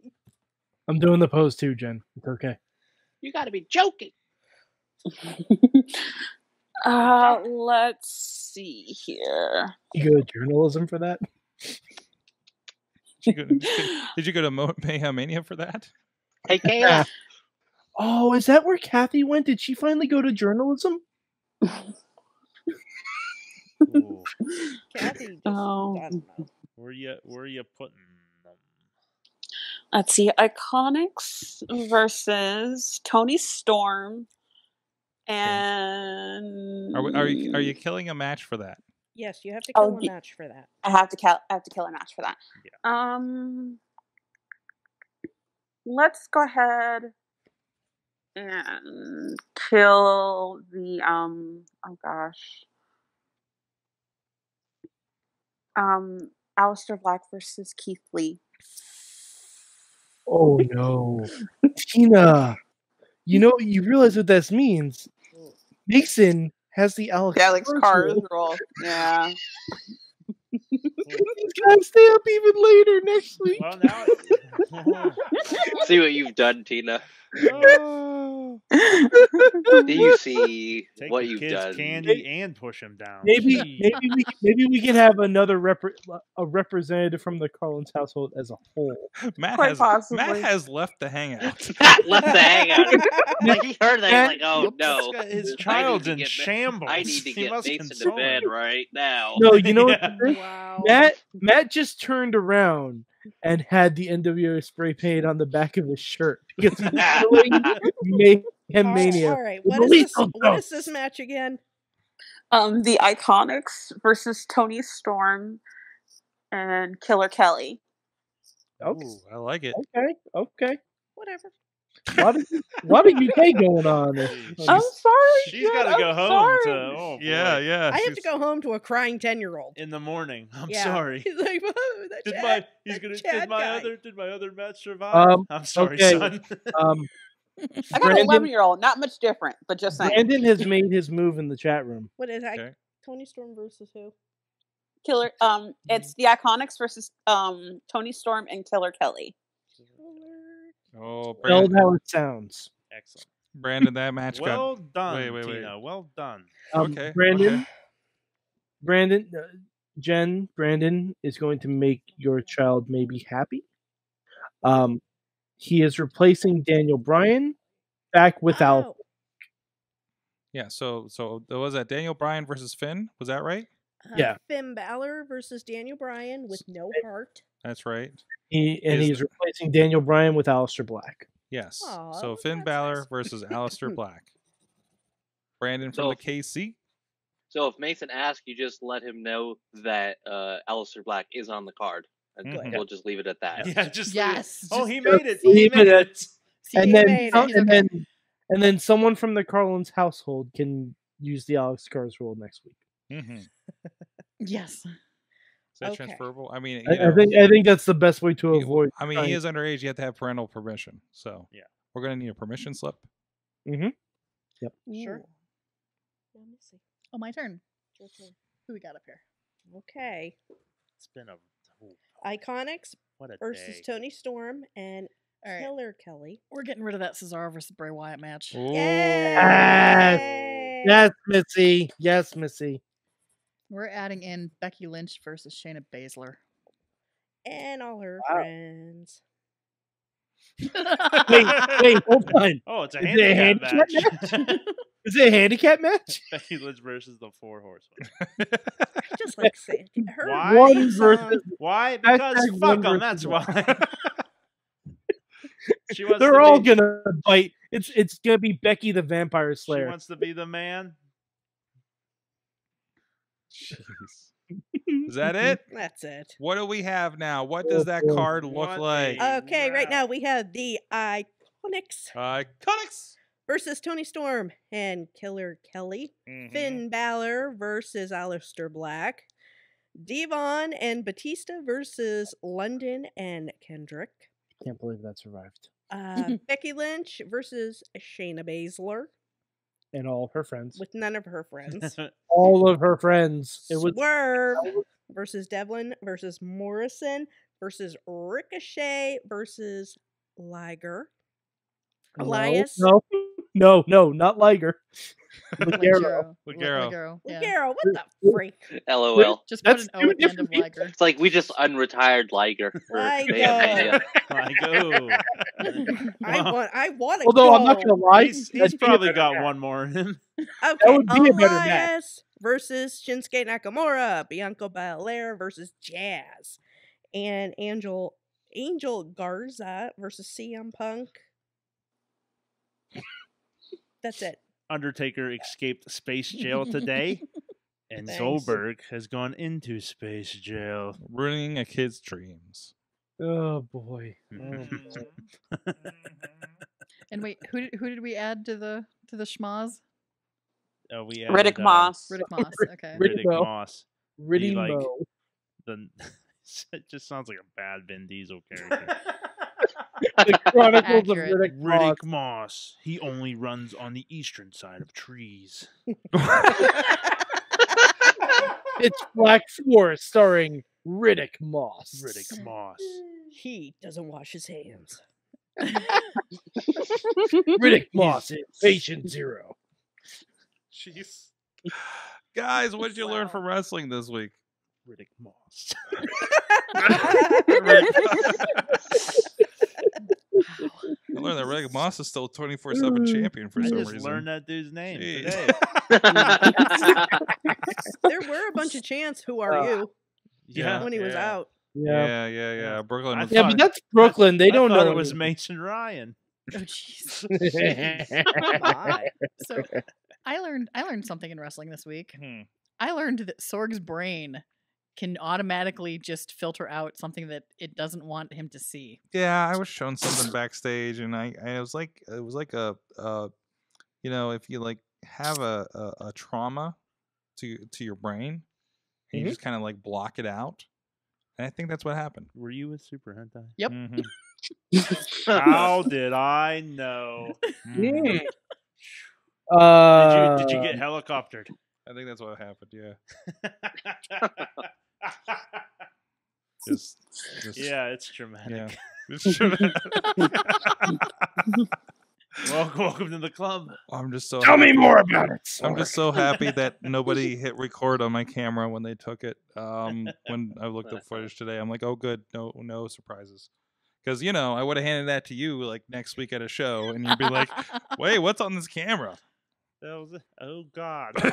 Speaker 7: I'm doing the pose too, Jen. It's okay.
Speaker 15: You got to be joking. <laughs>
Speaker 12: uh, let's see here.
Speaker 7: You go to journalism for that?
Speaker 1: Did you go, did you go to Mo- Mayhem Mania for that?
Speaker 15: Hey, KF.
Speaker 7: Oh, is that where Kathy went? Did she finally go to journalism?
Speaker 6: Kathy just <laughs>
Speaker 12: Oh.
Speaker 8: Where you where you putting them?
Speaker 12: Let's see, iconics versus Toni Storm, and
Speaker 1: Are, we, are you are you killing a match for that?
Speaker 6: Yes, you have to
Speaker 12: Oh,
Speaker 6: kill a match for that.
Speaker 12: I have to kill. I have to kill a match for that. Um, let's go ahead and kill the um. Oh gosh. Um, Aleister Black versus Keith Lee.
Speaker 7: Oh no, <laughs> Tina! You know you realize what this means. Mason has the Alex,
Speaker 12: Alex
Speaker 7: Cars
Speaker 12: Cars
Speaker 7: rule.
Speaker 12: rule. Yeah.
Speaker 7: He's <laughs> gotta stay up even later next week.
Speaker 8: Well, now <laughs>
Speaker 15: See what you've done, Tina.
Speaker 8: Oh. <laughs>
Speaker 15: Do you see <laughs>
Speaker 8: Take
Speaker 15: what
Speaker 8: the
Speaker 15: you've
Speaker 8: kid's
Speaker 15: done?
Speaker 8: candy and push him down.
Speaker 7: Maybe
Speaker 8: Jeez.
Speaker 7: maybe we <laughs> maybe we can have another repre- a representative from the Carlins household as a whole.
Speaker 1: Matt
Speaker 12: Quite
Speaker 1: has
Speaker 12: possibly.
Speaker 1: Matt has left the hangout.
Speaker 15: Left the hangout. like he heard that, he's like, oh no,
Speaker 8: his child's in
Speaker 15: get
Speaker 8: shambles.
Speaker 15: I need to
Speaker 8: He
Speaker 15: get
Speaker 8: must
Speaker 15: Mason to bed right now.
Speaker 7: No, you know
Speaker 8: Yeah.
Speaker 7: what?
Speaker 6: Wow.
Speaker 7: Matt Matt just turned around and had the NWO spray paint on the back of his shirt <laughs> because he's feeling <laughs> mayhem
Speaker 6: All right,
Speaker 7: mania.
Speaker 6: All right, what is, this? What is this match again?
Speaker 12: Um, the IIconics versus Toni Storm and Killer Kelly.
Speaker 7: Okay,
Speaker 1: Ooh, I like it.
Speaker 7: okay, okay.
Speaker 6: Whatever.
Speaker 7: A lot of, a lot UK going on. there.
Speaker 12: I'm sorry.
Speaker 8: She's
Speaker 12: Jen,
Speaker 8: got to
Speaker 12: I'm
Speaker 8: go home
Speaker 12: sorry.
Speaker 8: to. Oh,
Speaker 1: Yeah, yeah.
Speaker 6: I have to go home to a crying ten year old.
Speaker 8: In the morning. I'm
Speaker 6: Yeah.
Speaker 8: sorry. <laughs>
Speaker 6: He's like, "Whoa, that
Speaker 8: Did
Speaker 6: Chad-
Speaker 8: my he's gonna
Speaker 6: Chad
Speaker 8: did my
Speaker 6: guy."
Speaker 8: other did my other match survive?
Speaker 7: Um,
Speaker 8: I'm sorry,
Speaker 7: okay,
Speaker 8: son. <laughs>
Speaker 7: Um,
Speaker 12: I got an 11 year old. Not much different, but just saying.
Speaker 7: Brandon has made his move in the chat room.
Speaker 6: What is that?
Speaker 1: Okay.
Speaker 6: Toni Storm versus who?
Speaker 12: Killer. Um, it's the IIconics versus um Toni Storm and Killer Kelly.
Speaker 1: Oh,
Speaker 7: Spelled
Speaker 1: Brandon,
Speaker 7: how it sounds.
Speaker 8: Excellent.
Speaker 1: Brandon, that match
Speaker 8: Well
Speaker 1: got.
Speaker 8: done,
Speaker 1: Wait, wait, wait.
Speaker 8: Tina. Well done.
Speaker 7: Um,
Speaker 1: Okay,
Speaker 7: Brandon,
Speaker 1: okay.
Speaker 7: Brandon, uh, Jen, Brandon is going to make your child maybe happy. Um, he is replacing Daniel Bryan back without.
Speaker 6: Oh,
Speaker 1: Yeah, so so there was that Daniel Bryan versus Finn. Was that right?
Speaker 6: uh,
Speaker 7: Yeah.
Speaker 6: Finn Balor versus Daniel Bryan with no heart.
Speaker 1: That's right.
Speaker 7: He and
Speaker 1: Is
Speaker 7: he's
Speaker 1: the-
Speaker 7: replacing Daniel Bryan with Aleister Black.
Speaker 1: Yes.
Speaker 6: Aw,
Speaker 1: so Finn Balor versus Aleister <laughs> Black. Brandon from
Speaker 15: So-
Speaker 1: the KC.
Speaker 15: So if Mason asks, you just let him know that uh, Aleister Black is on the card, and
Speaker 1: Mhm.
Speaker 15: we'll just leave it at that.
Speaker 8: Yeah, just
Speaker 11: Yes.
Speaker 8: Oh, he made it. He made
Speaker 7: it
Speaker 8: it.
Speaker 11: See,
Speaker 7: and then
Speaker 11: made it.
Speaker 7: and
Speaker 11: okay.
Speaker 7: then and then someone from the Carlins household can use the Alex Cars rule next week.
Speaker 1: Mm-hmm. <laughs>
Speaker 11: Yes.
Speaker 1: That
Speaker 6: Okay.
Speaker 1: transferable? I mean,
Speaker 7: I,
Speaker 1: you
Speaker 7: I think I think that's the best way to
Speaker 1: he-
Speaker 7: avoid.
Speaker 1: I mean,
Speaker 7: trying-
Speaker 1: he is underage. You have to have parental permission. So
Speaker 8: Yeah.
Speaker 1: we're gonna need a permission slip.
Speaker 7: Mm-hmm. Yep.
Speaker 11: Sure.
Speaker 6: Let me see.
Speaker 11: Oh, my turn.
Speaker 6: Your turn.
Speaker 11: Who we got up here?
Speaker 6: Okay.
Speaker 8: It's been a oh,
Speaker 6: IIconics
Speaker 8: what a
Speaker 6: versus
Speaker 8: day.
Speaker 6: Toni Storm and
Speaker 11: All right.
Speaker 6: Killer Kelly.
Speaker 11: We're getting rid of that Cesaro versus Bray Wyatt match.
Speaker 1: Ooh.
Speaker 6: Yay!
Speaker 7: Yes, Missy. Yes, Missy.
Speaker 11: We're adding in Becky Lynch versus Shayna Baszler.
Speaker 6: And all her
Speaker 7: Wow.
Speaker 6: friends.
Speaker 7: Wait, wait, <laughs> hold on.
Speaker 8: Oh, it's a
Speaker 7: Is it a
Speaker 8: handicap
Speaker 7: handicap
Speaker 8: match. <laughs>
Speaker 7: Is it a handicap match? <laughs>
Speaker 8: Becky Lynch versus the Four Horsemen.
Speaker 6: I just like saying her.
Speaker 8: Why?
Speaker 7: One versus
Speaker 8: Why? Because
Speaker 7: Hashtag
Speaker 8: fuck
Speaker 7: one
Speaker 8: 'em,
Speaker 7: versus
Speaker 8: That's
Speaker 7: one.
Speaker 8: why. she wants
Speaker 7: They're
Speaker 8: to
Speaker 7: all
Speaker 8: be,
Speaker 7: gonna bite. It's it's gonna be Becky the Vampire Slayer.
Speaker 8: She
Speaker 7: Slayer.
Speaker 8: wants to be the man.
Speaker 1: Is that <laughs> it?
Speaker 6: That's it.
Speaker 1: What do we have now? What does that card look
Speaker 8: What
Speaker 1: like?
Speaker 8: a-
Speaker 6: Okay, right now we have the IIconics
Speaker 1: IIconics.
Speaker 6: versus Toni Storm and Killer Kelly.
Speaker 8: Mhm.
Speaker 6: Finn Balor versus Aleister Black. D-Von and Batista versus London and Kendrick.
Speaker 7: Can't believe that survived.
Speaker 6: Uh, <laughs> Becky Lynch versus Shayna Baszler
Speaker 7: And all of her friends.
Speaker 6: with none of her friends. <laughs>
Speaker 7: All of her friends. It was
Speaker 6: Swerve versus Devlin versus Morrison versus Ricochet versus Liger.
Speaker 7: No,
Speaker 6: Elias.
Speaker 7: No, no, no, no, not Liger. <laughs> Ligero.
Speaker 11: Ligero.
Speaker 1: Ligero.
Speaker 11: Ligero. Yeah.
Speaker 6: Ligero, what the freak?
Speaker 15: LOL.
Speaker 11: Just put
Speaker 7: That's
Speaker 11: an O
Speaker 7: two
Speaker 11: at the end of
Speaker 7: different
Speaker 11: Liger.
Speaker 15: It's like we just unretired Liger. for
Speaker 6: Liger.
Speaker 15: Mayhem <laughs>
Speaker 8: oh.
Speaker 6: I want. I want to
Speaker 7: Although
Speaker 6: go.
Speaker 7: I'm not gonna lie,
Speaker 8: He's, he's
Speaker 7: that'd be a
Speaker 8: probably got
Speaker 7: match.
Speaker 8: one more in him. <laughs>
Speaker 6: Okay,
Speaker 7: would be a better match.
Speaker 6: Elias versus Shinsuke Nakamura, Bianca Belair versus Jazz, and Angel Angel Garza versus CM Punk. That's it.
Speaker 8: Undertaker escaped space jail today, <laughs> and
Speaker 6: Thanks.
Speaker 8: Goldberg has gone into space jail.
Speaker 1: Ruining a kid's dreams.
Speaker 7: Oh boy. Oh. <laughs>
Speaker 11: And wait, who did, who did we add to the to the schmaz?
Speaker 8: Oh, we
Speaker 12: Riddick
Speaker 8: added, uh,
Speaker 12: Moss.
Speaker 11: Riddick <laughs> Moss. Okay.
Speaker 7: Riddick
Speaker 8: Riddick
Speaker 7: Mo.
Speaker 8: Moss.
Speaker 7: Riddy
Speaker 8: like- The it just sounds like a bad Vin Diesel character.
Speaker 7: The <laughs> Chronicles of
Speaker 11: Accurate.
Speaker 7: Riddick Moss.
Speaker 8: Riddick Moss. He only runs on the eastern side of trees. <laughs>
Speaker 7: It's Black Forest starring Riddick Moss.
Speaker 8: Riddick mm. Moss.
Speaker 6: He doesn't wash his hands. <laughs>
Speaker 7: Riddick Moss in Patient Zero.
Speaker 1: Jeez. <sighs> Guys, what did you learn from wrestling this week?
Speaker 8: Riddick Moss.
Speaker 1: I learned that Riddick Moss is still 24 7 champion for
Speaker 8: I
Speaker 1: some
Speaker 8: just
Speaker 1: reason.
Speaker 8: learned that dude's name
Speaker 1: Jeez.
Speaker 8: today. <laughs>
Speaker 6: there were a bunch of chants. Who are
Speaker 7: Uh,
Speaker 6: you?
Speaker 1: Yeah.
Speaker 6: When he was
Speaker 8: yeah.
Speaker 6: out.
Speaker 1: Yeah, yeah, yeah. Brooklyn.
Speaker 8: I
Speaker 1: was-
Speaker 7: Yeah, but that's Brooklyn. They
Speaker 8: I
Speaker 7: don't
Speaker 8: thought
Speaker 7: know
Speaker 8: it was
Speaker 7: anything.
Speaker 8: Mason Ryan. <laughs>
Speaker 11: Oh jeez. <laughs>
Speaker 6: My.
Speaker 11: so I learned I learned something in wrestling this week.
Speaker 1: Hmm.
Speaker 11: I learned that Sorg's brain can automatically just filter out something that it doesn't want him to see.
Speaker 1: Yeah, I was shown something <laughs> backstage, and I, I was like, it was like a, uh, you know, if you like have a, a, a trauma to to your brain, and you
Speaker 8: Mhm.
Speaker 1: just kind of like block it out, and I think that's what happened.
Speaker 8: Were you with Super Hentai?
Speaker 11: Yep.
Speaker 1: Mhm. <laughs>
Speaker 8: How did I know?
Speaker 1: Mhm.
Speaker 7: Uh,
Speaker 8: Did you did you get helicoptered?
Speaker 1: I think that's what happened. Yeah. <laughs> Just, just
Speaker 8: yeah, it's dramatic.
Speaker 1: yeah. <laughs> It's dramatic. <laughs>
Speaker 8: welcome, welcome to the club.
Speaker 1: I'm just so
Speaker 4: Tell me more about it.
Speaker 1: I'm just so happy that <laughs> nobody hit record on my camera when they took it. Um, when I looked up footage today, I'm like, oh, good, no, no surprises. Because you know, I would have handed that to you like next week at a show, and you'd be like, "Wait, what's on this camera?"
Speaker 8: That was it. Oh God. <laughs>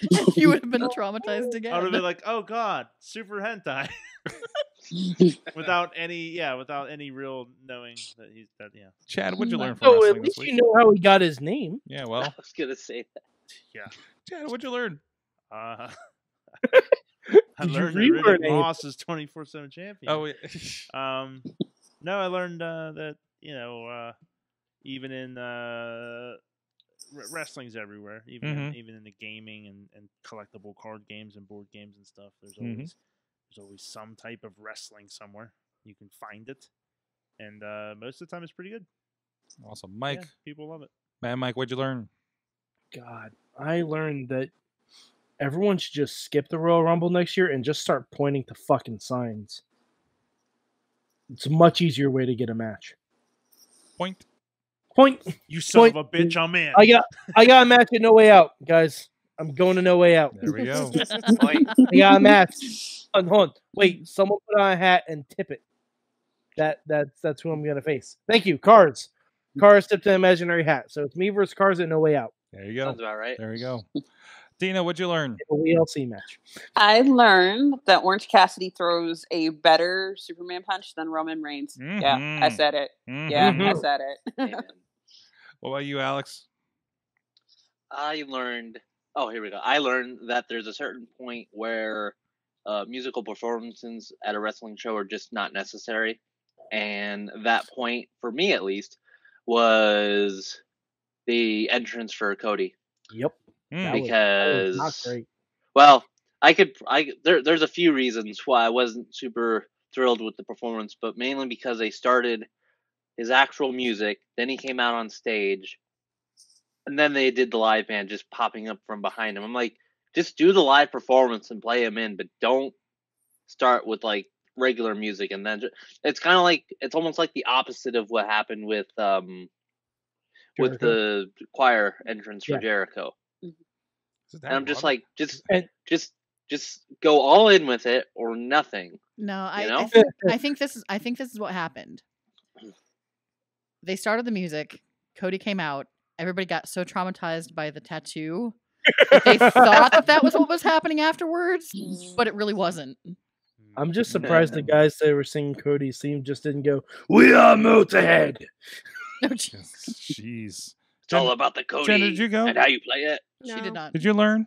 Speaker 8: <laughs>
Speaker 11: you would have been traumatized again.
Speaker 8: I would have been like, oh God, super hentai. <laughs> without any, yeah, without any real knowing that he's that, yeah.
Speaker 1: Chad, what'd you learn from
Speaker 7: So
Speaker 1: wrestling
Speaker 7: at
Speaker 1: this
Speaker 7: least
Speaker 1: week?
Speaker 7: you know how he got his name.
Speaker 1: Yeah, well
Speaker 15: I
Speaker 1: well,
Speaker 15: was gonna say that.
Speaker 8: Yeah.
Speaker 1: Chad, what'd you learn?
Speaker 8: Uh, I
Speaker 7: Did you
Speaker 8: learned that
Speaker 7: relearn
Speaker 8: Riddick
Speaker 7: anything?
Speaker 8: Moss is twenty four seven champion.
Speaker 1: Oh, wait.
Speaker 8: Um, no, I learned uh, that you know, uh, even in uh, r- wrestling's everywhere, even in,
Speaker 1: Mhm.
Speaker 8: even in the gaming and, and collectible card games and board games and stuff. There's
Speaker 1: Mhm.
Speaker 8: always there's always some type of wrestling somewhere. You can find it, and uh, most of the time it's pretty good.
Speaker 1: awesome,
Speaker 8: Yeah,
Speaker 1: Mike.
Speaker 8: people love it.
Speaker 1: Man, Mike, what'd you learn?
Speaker 7: God, I learned that everyone should just skip the Royal Rumble next year and just start pointing to fucking signs. It's a much easier way to get a match.
Speaker 1: Point.
Speaker 7: Point.
Speaker 8: You son
Speaker 7: Point.
Speaker 8: of a bitch, I'm in.
Speaker 7: I got I got a match at No Way Out, guys. I'm going to No Way Out.
Speaker 1: There we go.
Speaker 15: Point. <laughs>
Speaker 7: I got a match. Hold on, hold. Wait, someone put on a hat and tip it. That that's that's who I'm gonna face. Thank you, Cards. Cars tipped an imaginary hat. So it's me versus Cars at No Way Out.
Speaker 1: There you go.
Speaker 15: Sounds about right.
Speaker 1: There you go. <laughs> Dina, what'd you learn?
Speaker 7: A WLC match.
Speaker 12: I learned that Orange Cassidy throws a better Superman punch than Roman Reigns. Yeah, I
Speaker 1: Mhm.
Speaker 12: said it. Yeah, I
Speaker 1: Mhm.
Speaker 12: said it. <laughs>
Speaker 15: Amen.
Speaker 1: What about you, Alex?
Speaker 15: I learned. Oh, here we go. I learned that there's a certain point where uh, musical performances at a wrestling show are just not necessary, and that point, for me at least, was the entrance for Cody
Speaker 7: Yep.
Speaker 1: Mm.
Speaker 7: Was- was
Speaker 15: because well, I could I there there's a few reasons why I wasn't super thrilled with the performance, but mainly because they started his actual music, then he came out on stage, and then they did the live band just popping up from behind him. I'm like, just do the live performance and play him in, but don't start with like regular music and then ju- it's kind of like it's almost like the opposite of what happened with um with the choir entrance for
Speaker 7: Yeah.
Speaker 15: Jericho. And I'm just like, just,
Speaker 7: And-
Speaker 15: just, just go all in with it or nothing.
Speaker 11: No, I,
Speaker 15: know?
Speaker 11: I think I think this is I think this is what happened. They started the music. Cody came out. Everybody got so traumatized by the tattoo. that they <laughs> thought that that was what was happening afterwards, but it really wasn't.
Speaker 7: I'm just surprised the guys that were singing Cody's theme just didn't go, We are Motorhead. <laughs>
Speaker 11: No, she,
Speaker 1: Jeez.
Speaker 15: It's all about the Cody
Speaker 1: Jen, did you go?
Speaker 15: and how you play it.
Speaker 11: she did not.
Speaker 1: Did you learn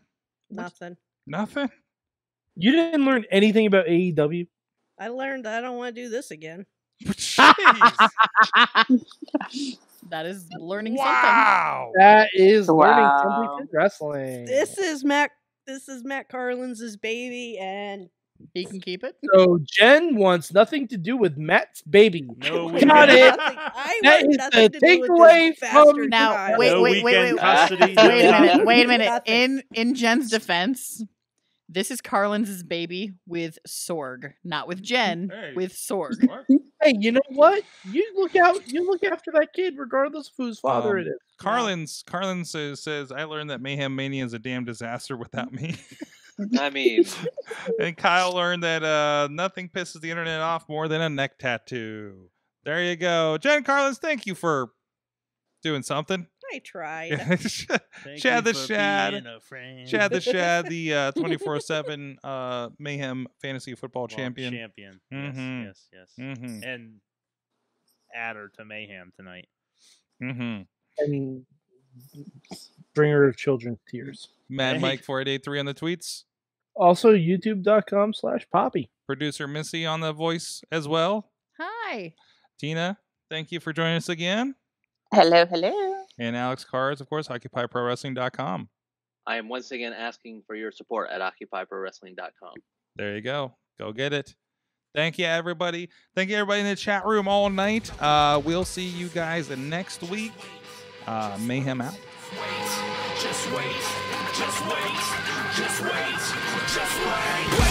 Speaker 6: Nothing.
Speaker 1: nothing?
Speaker 7: You didn't learn anything about AEW?
Speaker 6: I learned I don't want to do this again. <laughs>
Speaker 1: Jeez.
Speaker 11: That is learning
Speaker 1: wow.
Speaker 7: That is learning
Speaker 12: Wow.
Speaker 7: something from wrestling.
Speaker 6: This is Matt. This is Matt Carlin's baby, and
Speaker 11: He can keep it.
Speaker 7: So Jen wants nothing to do with Matt's baby.
Speaker 8: No
Speaker 7: Got it.
Speaker 6: I want nothing
Speaker 7: the
Speaker 6: to do with
Speaker 7: takeaway
Speaker 6: this
Speaker 7: from
Speaker 6: bastard
Speaker 11: Now,
Speaker 6: child.
Speaker 11: wait,
Speaker 8: No
Speaker 11: wait, wait, wait, wait.
Speaker 8: custody,
Speaker 11: Wait a minute. Wait a minute. In in Jen's defense, this is Carlin's baby with Sorg, not with Jen,
Speaker 8: Hey.
Speaker 11: with Sorg.
Speaker 7: Hey, you know what? You look out. You look after that kid, regardless of whose father
Speaker 1: Um,
Speaker 7: it is.
Speaker 1: Carlin's Carlin says, says I learned that Mayhem Mania is a damn disaster without me. <laughs>
Speaker 15: I mean, <laughs>
Speaker 1: and Kyle learned that uh, nothing pisses the internet off more than a neck tattoo. There you go, Jen Carlins. Thank you for doing something.
Speaker 6: I tried.
Speaker 1: Chad the
Speaker 8: for
Speaker 1: Shad,
Speaker 8: being a friend.
Speaker 1: Chad the <laughs> Shad, the twenty four seven Mayhem Fantasy Football
Speaker 8: Well,
Speaker 1: champion.
Speaker 8: Champion.
Speaker 1: Mhm.
Speaker 8: Yes, yes, yes.
Speaker 1: Mhm.
Speaker 8: And adder to mayhem tonight.
Speaker 1: Mm-hmm.
Speaker 7: And bringer of children's tears.
Speaker 1: Mad
Speaker 8: Hey.
Speaker 1: Mike four eight eight three on the tweets.
Speaker 7: Also, youtube.com slash poppy.
Speaker 1: Producer Missy on the voice as well.
Speaker 11: Hi.
Speaker 1: Tina, thank you for joining us again.
Speaker 12: Hello, hello.
Speaker 1: And Alex Cars, of course, OccupyProWrestling.com.
Speaker 15: I am once again asking for your support at OccupyProWrestling.com.
Speaker 1: There you go. Go get it. Thank you, everybody. Thank you, everybody in the chat room all night. Uh, we'll see you guys next week. Uh, Mayhem out.
Speaker 3: Just wait, just wait, just wait, just wait. Wait